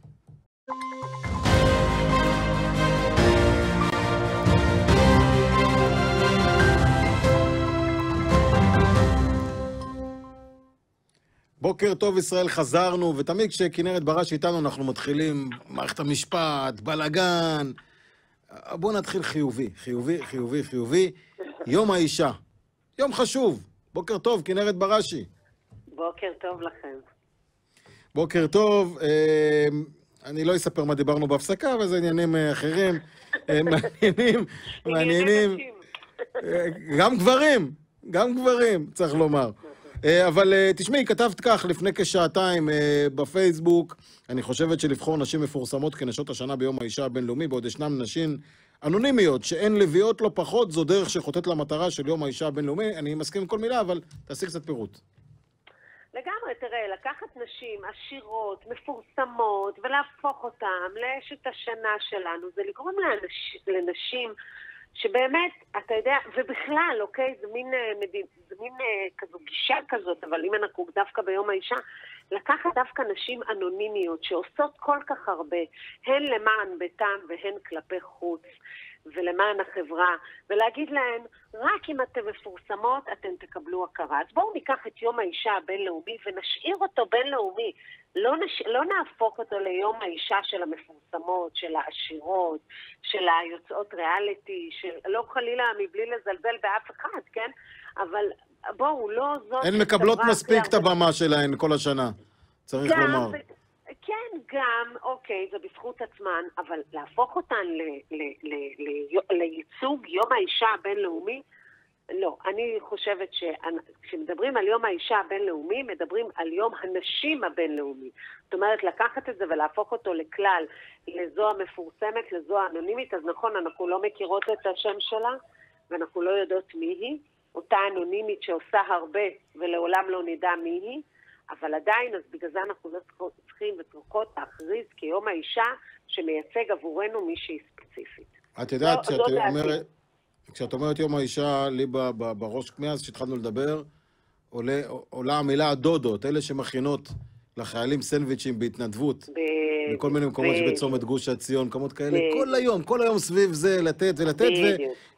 S1: בוקר טוב ישראל, חזרנו, ותמיד כשכנרת בראש איתנו אנחנו מתחילים מערכת המשפט, בלאגן. בואו נתחיל חיובי, חיובי, חיובי, חיובי. יום האישה. יום חשוב. בוקר טוב, כנרת בראשי.
S8: בוקר טוב לכם.
S1: בוקר טוב. אה, אני לא אספר מה דיברנו בהפסקה, אבל זה עניינים אה, אחרים. אה, מעניינים, מעניינים. גם גברים, גם גברים, צריך לומר. אה, אבל אה, תשמעי, כתבת כך לפני כשעתיים אה, בפייסבוק, אני חושבת שלבחור נשים מפורסמות כנשות השנה ביום האישה הבינלאומי, בעוד ישנן נשים אנונימיות, שהן לביאות לא פחות, זו דרך שחוטאת למטרה של יום האישה הבינלאומי. אני מסכים עם כל מילה, אבל תעשי קצת פירוט.
S8: לגמרי, תראה, לקחת נשים עשירות, מפורסמות, ולהפוך אותן לאשת השנה שלנו, זה לגרום לאנש, לנשים שבאמת, אתה יודע, ובכלל, אוקיי, זה מין, אה, זה מין אה, כזו גישה כזאת, אבל אם אנחנו דווקא ביום האישה, לקחת דווקא נשים אנונימיות שעושות כל כך הרבה, הן למען ביתם והן כלפי חוץ. ולמען החברה, ולהגיד להן, רק אם אתן מפורסמות אתן תקבלו הכרה. אז בואו ניקח את יום האישה הבינלאומי ונשאיר אותו בינלאומי. לא, נש... לא נהפוך אותו ליום האישה של המפורסמות, של העשירות, של היוצאות ריאליטי, של... לא חלילה מבלי לזלזל באף אחד, כן? אבל בואו, לא זאת...
S1: הן מקבלות מספיק את הבמה שלהן כל השנה, צריך גם, לומר.
S8: כן, גם, אוקיי, זה בזכות עצמן, אבל להפוך אותן לייצוג יום האישה הבינלאומי, לא. אני חושבת שכשמדברים על יום האישה הבינלאומי, מדברים על יום הנשים הבינלאומי. זאת אומרת, לקחת את זה ולהפוך אותו לכלל, לזו המפורסמת, לזו האנונימית, אז נכון, אנחנו לא מכירות את השם שלה, ואנחנו לא יודעות מי היא. אותה אנונימית שעושה הרבה ולעולם לא נדע מי היא, אבל עדיין, אז בגלל זה אנחנו לא צריכים וצריכות להכריז כיום האישה שמייצג עבורנו מישהי ספציפית.
S1: את יודעת, כשאת אומרת, כשאת אומרת יום האישה, לי בראש, מאז שהתחלנו לדבר, עולה, עולה המילה הדודות, אלה שמכינות לחיילים סנדוויצ'ים בהתנדבות. ב... בכל מיני מקומות שבצומת גוש עציון, מקומות כאלה, כל היום, כל היום סביב זה, לתת ולתת,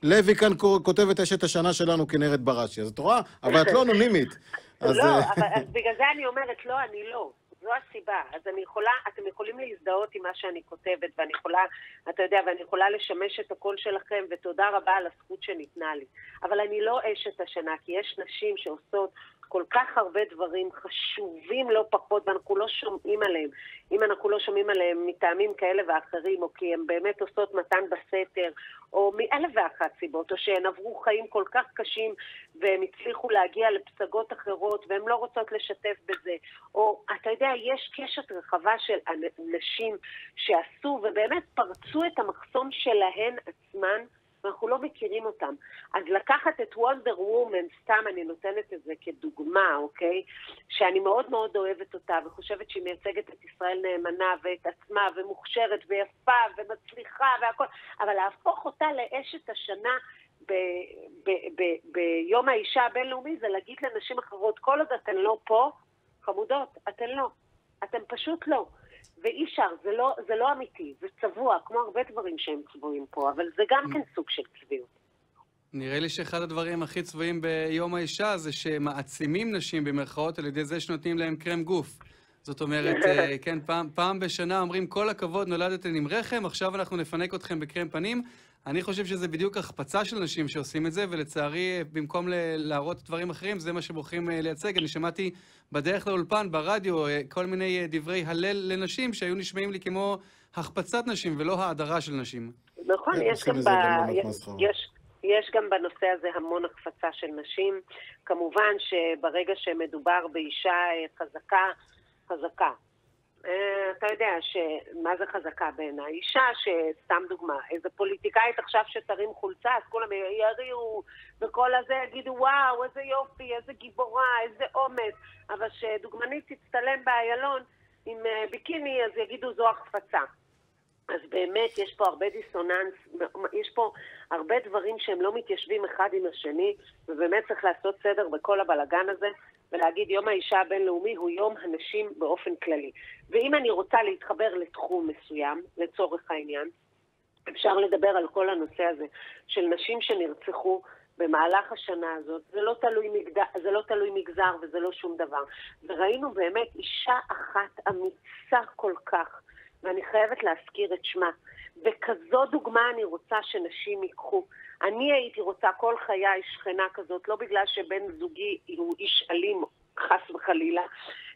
S1: ולוי כאן כותבת אשת השנה שלנו כנרת בראשי, אז את רואה? אבל את לא אנונימית.
S8: לא, אה, אבל בגלל זה אני אומרת, לא, אני לא. זו הסיבה. אז אני יכולה, אתם יכולים להזדהות עם מה שאני כותבת, ואני יכולה, אתה יודע, ואני יכולה לשמש את הקול שלכם, ותודה רבה על הזכות שניתנה לי. אבל אני לא אשת השנה, כי יש נשים שעושות כל כך הרבה דברים חשובים לא פחות, ואנחנו לא שומעים עליהם. אם אנחנו לא שומעים עליהם מטעמים כאלה ואחרים, או כי הן באמת עושות מתן בסתר, או מאלף ואחת סיבות, או שהן עברו חיים כל כך קשים והן הצליחו להגיע לפסגות אחרות והן לא רוצות לשתף בזה, או אתה יודע, יש קשת רחבה של נשים שעשו ובאמת פרצו את המחסום שלהן עצמן. ואנחנו לא מכירים אותם. אז לקחת את וונדר וומן, סתם אני נותנת את זה כדוגמה, אוקיי? שאני מאוד מאוד אוהבת אותה וחושבת שהיא מייצגת את ישראל נאמנה ואת עצמה ומוכשרת ויפה ומצליחה והכל, אבל להפוך אותה לאשת השנה ביום האישה הבינלאומי זה להגיד לנשים אחרות, כל עוד אתן לא פה, חמודות, אתן לא. אתן פשוט לא. ואי אפשר, זה לא, זה לא אמיתי, זה צבוע, כמו הרבה דברים שהם צבועים פה, אבל זה גם כן סוג של צביעות.
S2: נראה לי שאחד הדברים הכי צבועים ביום האישה זה שמעצימים נשים במרכאות על ידי זה שנותנים להם קרם גוף. זאת אומרת, אה, כן, פעם, פעם בשנה אומרים, כל הכבוד, נולדתם עם רחם, עכשיו אנחנו נפנק אתכם בקרם פנים. אני חושב שזה בדיוק החפצה של נשים שעושים את זה, ולצערי, במקום להראות דברים אחרים, זה מה שבוחרים אה, לייצג. אני שמעתי בדרך לאולפן, ברדיו, אה, כל מיני אה, דברי הלל לנשים שהיו נשמעים לי כמו החפצת נשים ולא האדרה של נשים.
S8: נכון, יש גם, ב... יש, יש גם בנושא הזה המון הקפצה של נשים. כמובן שברגע שמדובר באישה חזקה, חזקה, אתה יודע, מה זה חזקה בעיניי? אישה שסתם דוגמה, איזה פוליטיקאית עכשיו שתרים חולצה, אז כולם יריעו וכל הזה יגידו, וואו, איזה יופי, איזה גיבורה, איזה אומץ, אבל שדוגמנית תצטלם באיילון עם אה, ביקיני, אז יגידו, זו החפצה. אז באמת יש פה הרבה דיסוננס, יש פה הרבה דברים שהם לא מתיישבים אחד עם השני, ובאמת צריך לעשות סדר בכל הבלגן הזה. ולהגיד יום האישה הבינלאומי הוא יום הנשים באופן כללי. ואם אני רוצה להתחבר לתחום מסוים, לצורך העניין, אפשר לדבר על כל הנושא הזה של נשים שנרצחו במהלך השנה הזאת. זה לא תלוי, מגד... זה לא תלוי מגזר וזה לא שום דבר. וראינו באמת אישה אחת אמיצה כל כך, ואני חייבת להזכיר את שמה. וכזו דוגמה אני רוצה שנשים ייקחו. אני הייתי רוצה כל חיי שכנה כזאת, לא בגלל שבן זוגי הוא איש אלים, חס וחלילה,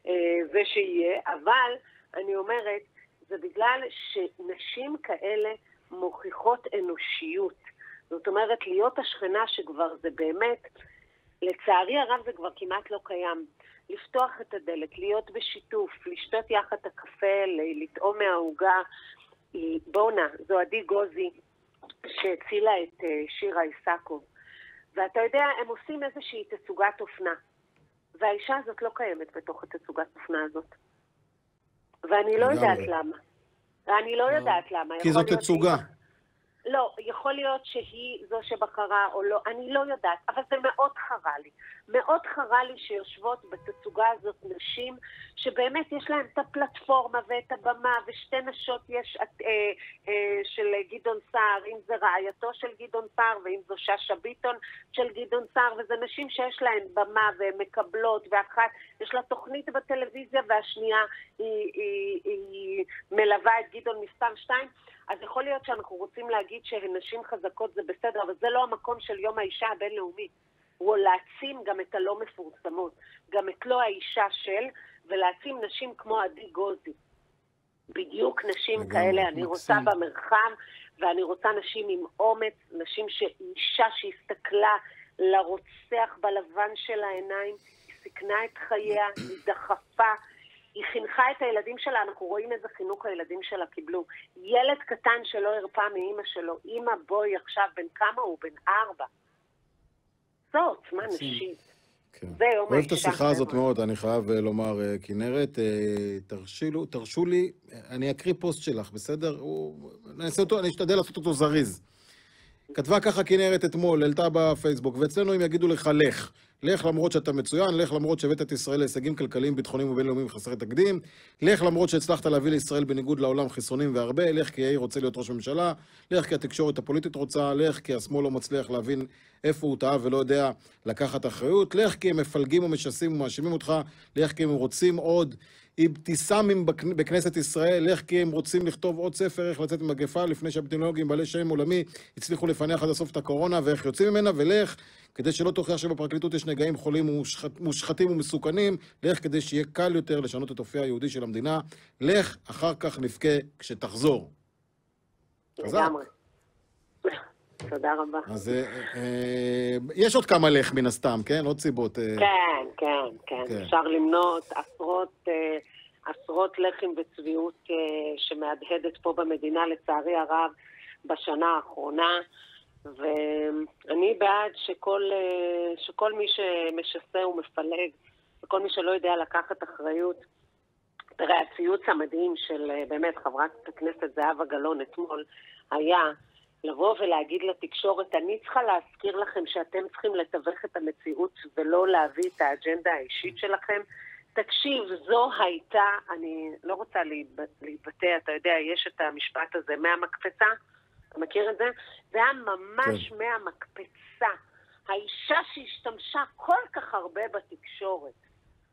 S8: אה, ושיהיה, אבל אני אומרת, זה בגלל שנשים כאלה מוכיחות אנושיות. זאת אומרת, להיות השכנה שכבר זה באמת, לצערי הרב זה כבר כמעט לא קיים. לפתוח את הדלת, להיות בשיתוף, לשתות יחד את הקפה, לטעום מהעוגה. בואנה, זו עדי גוזי, שהצילה את אה, שירה איסקוב. ואתה יודע, הם עושים איזושהי תצוגת אופנה. והאישה הזאת לא קיימת בתוך התצוגת אופנה הזאת. ואני לא יודעת למה. ואני לא יודעת למה.
S1: כי זאת תצוגה.
S8: לא, יכול להיות שהיא זו שבחרה או לא, אני לא יודעת, אבל זה מאוד חרה לי. מאוד חרה לי שיושבות בתצוגה הזאת נשים שבאמת יש להן את הפלטפורמה ואת הבמה, ושתי נשות יש אה, אה, של גדעון סער, אם זה רעייתו של גדעון סער, ואם זו שאשא ביטון של גדעון סער, וזה נשים שיש להן במה והן מקבלות, ואחת יש לה תוכנית בטלוויזיה, והשנייה היא, היא, היא מלווה את גדעון מספר 2. אז יכול להיות שאנחנו רוצים להגיד שהן נשים חזקות זה בסדר, אבל זה לא המקום של יום האישה הבינלאומי. הוא להעצים גם את הלא מפורסמות, גם את לא האישה של, ולהעצים נשים כמו עדי גוזי. בדיוק נשים כאלה מקסים. אני רוצה במרחב, ואני רוצה נשים עם אומץ, נשים שאישה שהסתכלה לרוצח בלבן של העיניים, היא סיכנה את חייה, היא דחפה, היא חינכה את הילדים שלה, אנחנו רואים איזה חינוך הילדים שלה קיבלו. ילד קטן שלא הרפה מאימא שלו, אימא בואי עכשיו, בן כמה הוא? בן ארבע. זו עוצמה נשית. כן. זה יום
S1: אוהב את השיחה הזאת מאוד, אני חייב אה, לומר, אה, כנרת. אה, תרשילו, תרשו לי, אני אקריא פוסט שלך, בסדר? הוא, אני, אותו, אני אשתדל לעשות אותו זריז. כתבה ככה כנרת אתמול, העלתה בפייסבוק, ואצלנו הם יגידו לך, לך. לך למרות שאתה מצוין, לך למרות שהבאת את ישראל להישגים כלכליים, ביטחוניים ובינלאומיים חסרי תקדים, לך למרות שהצלחת להביא לישראל בניגוד לעולם חיסונים והרבה, לך כי יאיר רוצה להיות ראש ממשלה, לך כי התקשורת הפוליטית רוצה, לך כי השמאל לא מצליח להבין איפה הוא טעה ולא יודע לקחת אחריות, לך כי הם מפלגים ומשסים ומאשימים אותך, לך כי הם רוצים עוד אבתיסאמים בכנסת ישראל, לך כי הם רוצים לכתוב עוד ספר איך לצאת ממגפה לפני שהאפידמיולוגים בעלי שם עולמי הצליחו לפענח עד הסוף את הקורונה ואיך יוצאים ממנה, ולך כדי שלא תוכיח שבפרקליטות יש נגעים חולים ומושחת, מושחתים ומסוכנים, לך כדי שיהיה קל יותר לשנות את אופייה היהודי של המדינה, לך אחר כך נבכה כשתחזור.
S8: לגמרי. תודה רבה.
S1: אז אה, אה, יש עוד כמה לך מן הסתם, כן? עוד סיבות.
S8: אה... כן, כן, כן, כן. אפשר למנות עשרות, אה, עשרות לחם וצביעות אה, שמהדהדת פה במדינה, לצערי הרב, בשנה האחרונה. ואני בעד שכל, אה, שכל מי שמשסה ומפלג, וכל מי שלא יודע לקחת אחריות, תראה, הציוץ המדהים של אה, באמת חברת הכנסת זהבה גלאון אתמול היה לבוא ולהגיד לתקשורת, אני צריכה להזכיר לכם שאתם צריכים לתווך את המציאות ולא להביא את האג'נדה האישית שלכם. תקשיב, זו הייתה, אני לא רוצה להתבטא, אתה יודע, יש את המשפט הזה, מהמקפצה אתה מכיר את זה? זה היה ממש כן. מהמקפצה. האישה שהשתמשה כל כך הרבה בתקשורת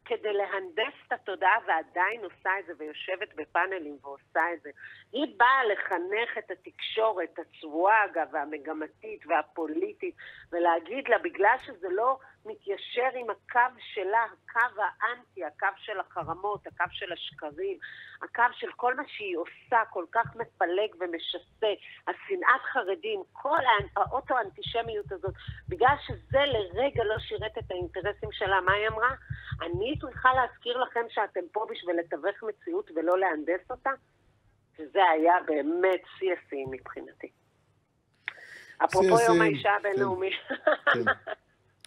S8: כדי להנדס את התודעה ועדיין עושה את זה ויושבת בפאנלים ועושה את זה. היא באה לחנך את התקשורת הצבועה, אגב, והמגמתית והפוליטית, ולהגיד לה, בגלל שזה לא מתיישר עם הקו שלה, הקו האנטי, הקו של החרמות, הקו של השקרים, הקו של כל מה שהיא עושה, כל כך מפלג ומשסה, השנאת חרדים, כל האוטו-אנטישמיות הזאת, בגלל שזה לרגע לא שירת את האינטרסים שלה, מה היא אמרה? אני צריכה להזכיר לכם שאתם פה בשביל לתווך מציאות ולא להנדס אותה? וזה היה באמת שיא השיאים מבחינתי. אפרופו יום האישה הבינלאומי.
S1: כן.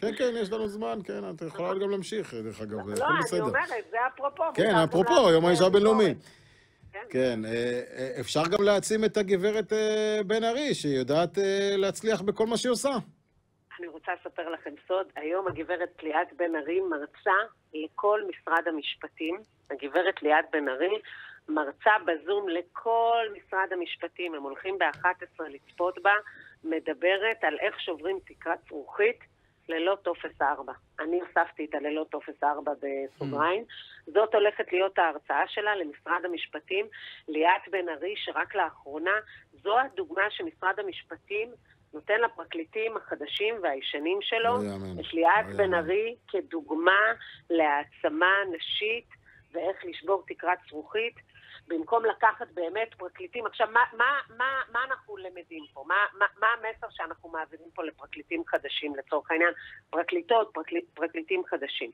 S1: כן, כן, יש לנו זמן, כן, את יכולה גם להמשיך, דרך אגב,
S8: לא, אני אומרת, זה אפרופו.
S1: כן, אפרופו, יום האישה הבינלאומי. כן, כן אה, אה, אפשר גם להעצים את הגברת אה, בן ארי, שהיא יודעת להצליח בכל מה שהיא עושה.
S8: אני רוצה לספר לכם סוד. היום הגברת ליאת בן ארי מרצה לכל משרד המשפטים. הגברת ליאת בן ארי מרצה בזום לכל משרד המשפטים. הם הולכים ב-11 לצפות בה, מדברת על איך שוברים תקרת זכוכית ללא טופס 4. אני הוספתי את הללא טופס 4 בסוגריים. Mm. זאת הולכת להיות ההרצאה שלה למשרד המשפטים. ליאת בן ארי, שרק לאחרונה, זו הדוגמה שמשרד המשפטים נותן לפרקליטים החדשים והישנים שלו את ליאת בן ארי כדוגמה להעצמה נשית ואיך לשבור תקרת זכוכית. במקום לקחת באמת פרקליטים. עכשיו, מה, מה, מה, מה אנחנו למדים פה? מה, מה, מה המסר שאנחנו מעבירים פה לפרקליטים חדשים, לצורך העניין? פרקליטות, פרקליט, פרקליטים חדשים.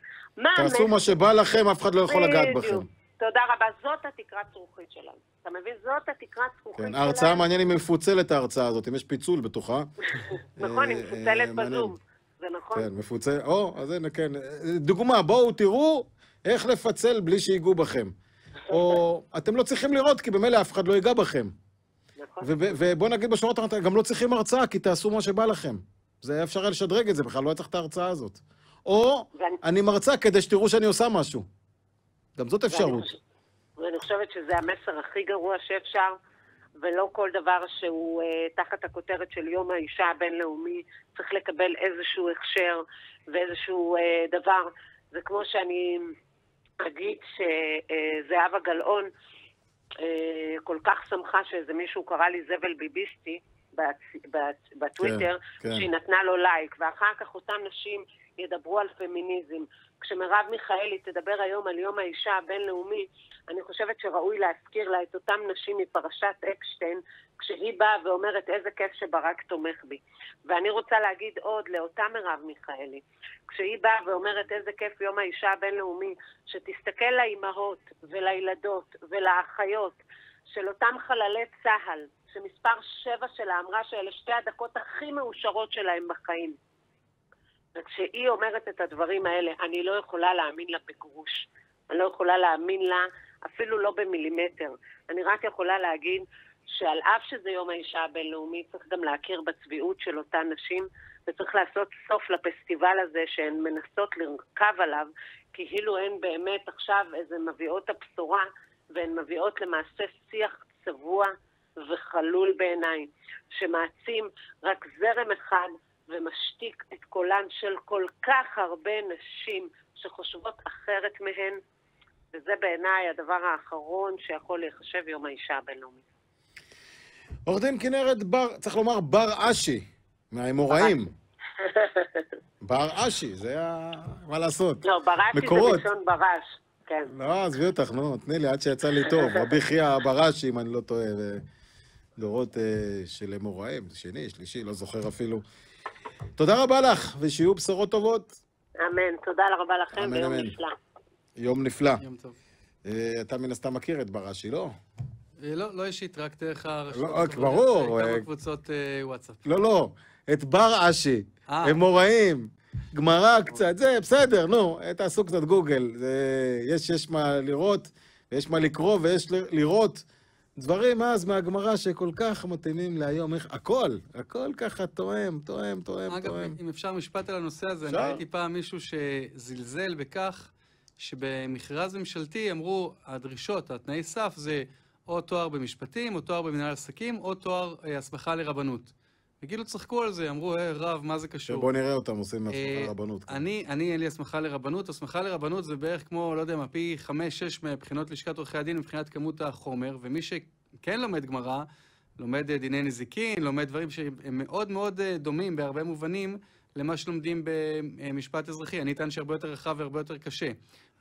S1: תעשו מה שבא לכם, אף אחד לא יכול לגעת בכם.
S8: תודה רבה. זאת התקרת זכוכית שלנו. אתה מבין? זאת התקרת זכוכית כן, שלנו.
S1: ההרצאה מעניינת אם היא מפוצלת ההרצאה הזאת, אם יש פיצול בתוכה.
S8: נכון, היא אה, מפוצלת בזום. זה נכון.
S1: כן, מפוצל... או, אז הנה, כן. דוגמה, בואו תראו איך לפצל בלי שיגעו בכם. או אתם לא צריכים לראות, כי במילא אף אחד לא ייגע בכם.
S8: נכון.
S1: ובוא נגיד בשורות האחרונות, גם לא צריכים הרצאה, כי תעשו מה שבא לכם. זה היה אפשר לשדרג את זה, בכלל לא היה צריך את ההרצאה הזאת. או. אני מרצה כדי שתראו שאני עושה משהו. גם זאת אפשרות.
S8: ואני חושבת שזה המסר הכי גרוע שאפשר, ולא כל דבר שהוא אה, תחת הכותרת של יום האישה הבינלאומי צריך לקבל איזשהו הכשר ואיזשהו אה, דבר. זה כמו שאני אגיד שזהבה גלאון אה, כל כך שמחה שאיזה מישהו קרא לי זבל ביביסטי בטוויטר, כן, כן. שהיא נתנה לו לייק, ואחר כך אותן נשים ידברו על פמיניזם. כשמרב מיכאלי תדבר היום על יום האישה הבינלאומי, אני חושבת שראוי להזכיר לה את אותן נשים מפרשת אקשטיין, כשהיא באה ואומרת איזה כיף שברק תומך בי. ואני רוצה להגיד עוד לאותה מרב מיכאלי, כשהיא באה ואומרת איזה כיף יום האישה הבינלאומי, שתסתכל לאימהות ולילדות ולאחיות של אותם חללי צה"ל, שמספר שבע שלה אמרה שאלה שתי הדקות הכי מאושרות שלהם בחיים. וכשהיא אומרת את הדברים האלה, אני לא יכולה להאמין לה בגרוש. אני לא יכולה להאמין לה אפילו לא במילימטר. אני רק יכולה להגיד שעל אף שזה יום האישה הבינלאומי, צריך גם להכיר בצביעות של אותן נשים, וצריך לעשות סוף לפסטיבל הזה שהן מנסות לרכב עליו, כאילו הן באמת עכשיו איזה מביאות הבשורה, והן מביאות למעשה שיח צבוע וחלול בעיניי, שמעצים רק זרם אחד ומשתיק את קולן של כל כך הרבה נשים שחושבות אחרת מהן, וזה בעיניי הדבר האחרון שיכול להיחשב יום האישה הבינלאומי.
S1: עורך דין כנרת בר, צריך לומר בר אשי, מהאמוראים. בר אשי, זה היה... מה לעשות?
S8: לא, בר אשי זה לשון ברש, כן.
S1: לא, עזבי אותך, נו, תני לי, עד שיצא לי טוב. רבי חייא בר אשי, אם אני לא טועה, דורות אה, של אמוראים, שני, שלישי, לא זוכר אפילו. תודה רבה לך, ושיהיו בשורות טובות.
S8: אמן, תודה רבה לכם, ויום נפלא.
S1: יום נפלא. יום טוב. אה, אתה מן הסתם מכיר את בראשי, לא?
S2: אה, לא, לא אישית, רק דרך
S1: הרשתות. לא, ברור.
S2: כמה קבוצות וואטסאפ.
S1: לא, לא, את בר אשי. אמוראים. גמרא קצת, זה בסדר, נו, תעשו קצת גוגל. יש, יש מה לראות, ויש מה לקרוא, ויש לראות. דברים אז מהגמרא שכל כך מתאימים להיום, איך, הכל, הכל ככה תואם, תואם, תואם,
S2: אגב,
S1: תואם.
S2: אגב, אם אפשר משפט על הנושא הזה, אפשר? אני ראיתי פעם מישהו שזלזל בכך שבמכרז ממשלתי אמרו, הדרישות, התנאי סף זה או תואר במשפטים, או תואר במנהל עסקים, או תואר אה, הסמכה לרבנות. וכאילו צחקו על זה, אמרו, אה, רב, מה זה קשור?
S1: בוא נראה אותם עושים הסמכה אה, לרבנות. כן.
S2: אני, אני, אין לי הסמכה לרבנות. הסמכה לרבנות זה בערך כמו, לא יודע מה, פי חמש-שש מבחינות לשכת עורכי הדין מבחינת כמות החומר, ומי שכן לומד גמרא, לומד אה, דיני נזיקין, לומד דברים שהם מאוד מאוד אה, דומים בהרבה מובנים למה שלומדים במשפט אזרחי. אני אטען שהרבה יותר רחב והרבה יותר קשה.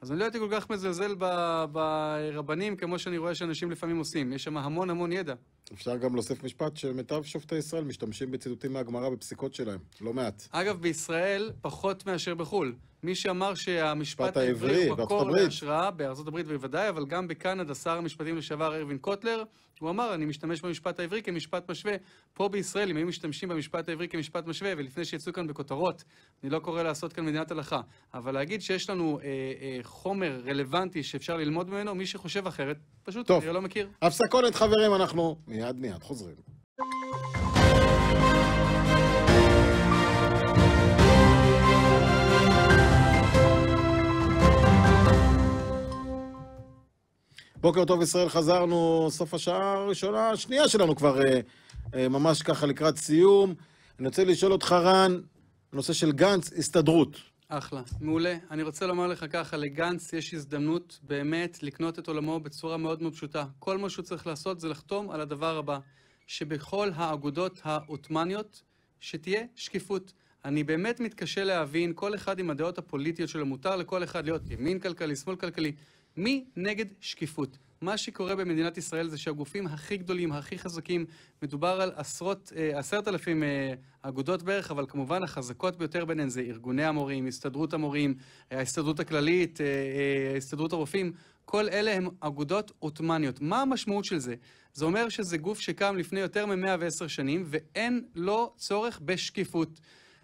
S2: אז אני לא הייתי כל כך מזלזל ברבנים כמו שאני רואה שאנשים לפעמים עושים. יש שם המון המון ידע.
S1: אפשר גם להוסיף משפט שמיטב שופטי ישראל משתמשים בציטוטים מהגמרא בפסיקות שלהם, לא מעט.
S2: אגב, בישראל פחות מאשר בחו"ל. מי שאמר שהמשפט העברי הוא מקור להשראה, בארצות הברית בוודאי, אבל גם בקנדה, שר המשפטים לשעבר ארווין קוטלר, הוא אמר, אני משתמש במשפט העברי כמשפט משווה. פה בישראל, אם היו משתמשים במשפט העברי כמשפט משווה, ולפני שיצאו כאן בכותרות, אני לא קורא לעשות כאן מדינת הלכה, אבל להגיד שיש לנו אה, אה, חומר רלוונטי שאפשר ללמוד ממנו, מי שחושב אחרת, פשוט טוב. אני לא מכיר.
S1: הפסקונת, חברים, אנחנו מיד מיד חוזרים. בוקר טוב ישראל, חזרנו סוף השעה הראשונה, השנייה שלנו כבר אה, אה, ממש ככה לקראת סיום. אני רוצה לשאול אותך, רן, נושא של גנץ, הסתדרות.
S2: אחלה, מעולה. אני רוצה לומר לך ככה, לגנץ יש הזדמנות באמת לקנות את עולמו בצורה מאוד מאוד פשוטה. כל מה שהוא צריך לעשות זה לחתום על הדבר הבא, שבכל האגודות העות'מאניות, שתהיה שקיפות. אני באמת מתקשה להבין, כל אחד עם הדעות הפוליטיות שלו, מותר לכל אחד להיות ימין כלכלי, שמאל כלכלי. מי נגד שקיפות? מה שקורה במדינת ישראל זה שהגופים הכי גדולים, הכי חזקים, מדובר על עשרות, אה, עשרת אלפים אה, אגודות בערך, אבל כמובן החזקות ביותר ביניהן זה ארגוני המורים, הסתדרות המורים, אה, ההסתדרות הכללית, הסתדרות הרופאים, כל אלה הם אגודות עות'מאניות. מה המשמעות של זה? זה אומר שזה גוף שקם לפני יותר מ-110 שנים ואין לו צורך בשקיפות.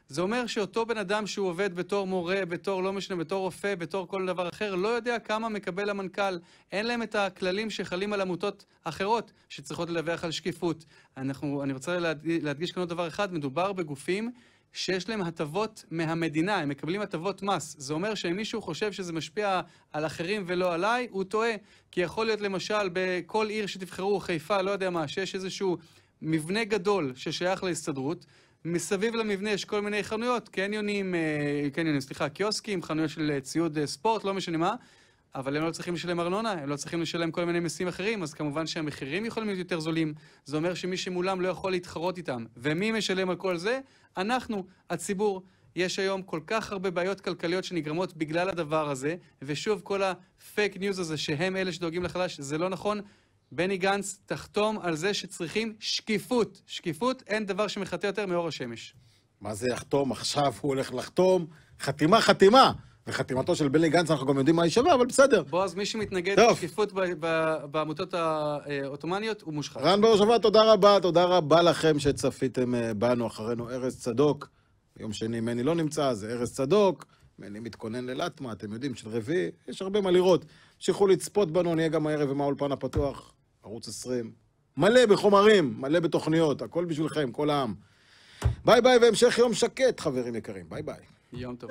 S2: זה אומר שאותו בן אדם שהוא עובד בתור מורה, בתור לא משנה, בתור רופא, בתור כל דבר אחר, לא יודע כמה מקבל המנכ"ל. אין להם את הכללים שחלים על עמותות אחרות שצריכות לדווח על שקיפות. אנחנו, אני רוצה להדגיש כאן עוד דבר אחד, מדובר בגופים שיש להם הטבות מהמדינה, הם מקבלים הטבות מס. זה אומר שאם מישהו חושב שזה משפיע על אחרים ולא עליי, הוא טועה. כי יכול להיות למשל בכל עיר שתבחרו, חיפה, לא יודע מה, שיש איזשהו מבנה גדול ששייך להסתדרות, מסביב למבנה יש כל מיני חנויות, קניונים, אה, קניונים, סליחה, קיוסקים, חנויות של אה, ציוד אה, ספורט, לא משנה מה, אבל הם לא צריכים לשלם ארנונה, הם לא צריכים לשלם כל מיני מיסים אחרים, אז כמובן שהמחירים יכולים להיות יותר זולים. זה אומר שמי שמולם לא יכול להתחרות איתם. ומי משלם על כל זה? אנחנו, הציבור. יש היום כל כך הרבה בעיות כלכליות שנגרמות בגלל הדבר הזה, ושוב, כל ה fake news הזה שהם אלה שדואגים לחלש, זה לא נכון. בני גנץ, תחתום על זה שצריכים שקיפות. שקיפות, אין דבר שמחטא יותר מאור השמש.
S1: מה זה יחתום? עכשיו הוא הולך לחתום. חתימה, חתימה. וחתימתו של בני גנץ, אנחנו גם יודעים מה היא שווה, אבל בסדר.
S2: בועז, מי שמתנגד לשקיפות בעמותות העות'מאניות הוא מושחת.
S1: רן בר שבת, תודה רבה, תודה רבה לכם שצפיתם אה, בנו אחרינו. ארז צדוק, יום שני מני לא נמצא, זה ארז צדוק. מני מתכונן ללטמה, אתם יודעים, של רביעי, יש הרבה מה לראות. תמשיכו לצפות בנו, נהיה גם הערב עם האולפן הפתוח, ערוץ 20. מלא בחומרים, מלא בתוכניות, הכל בשבילכם, כל העם. ביי ביי והמשך יום שקט, חברים יקרים. ביי ביי.
S2: יום טוב.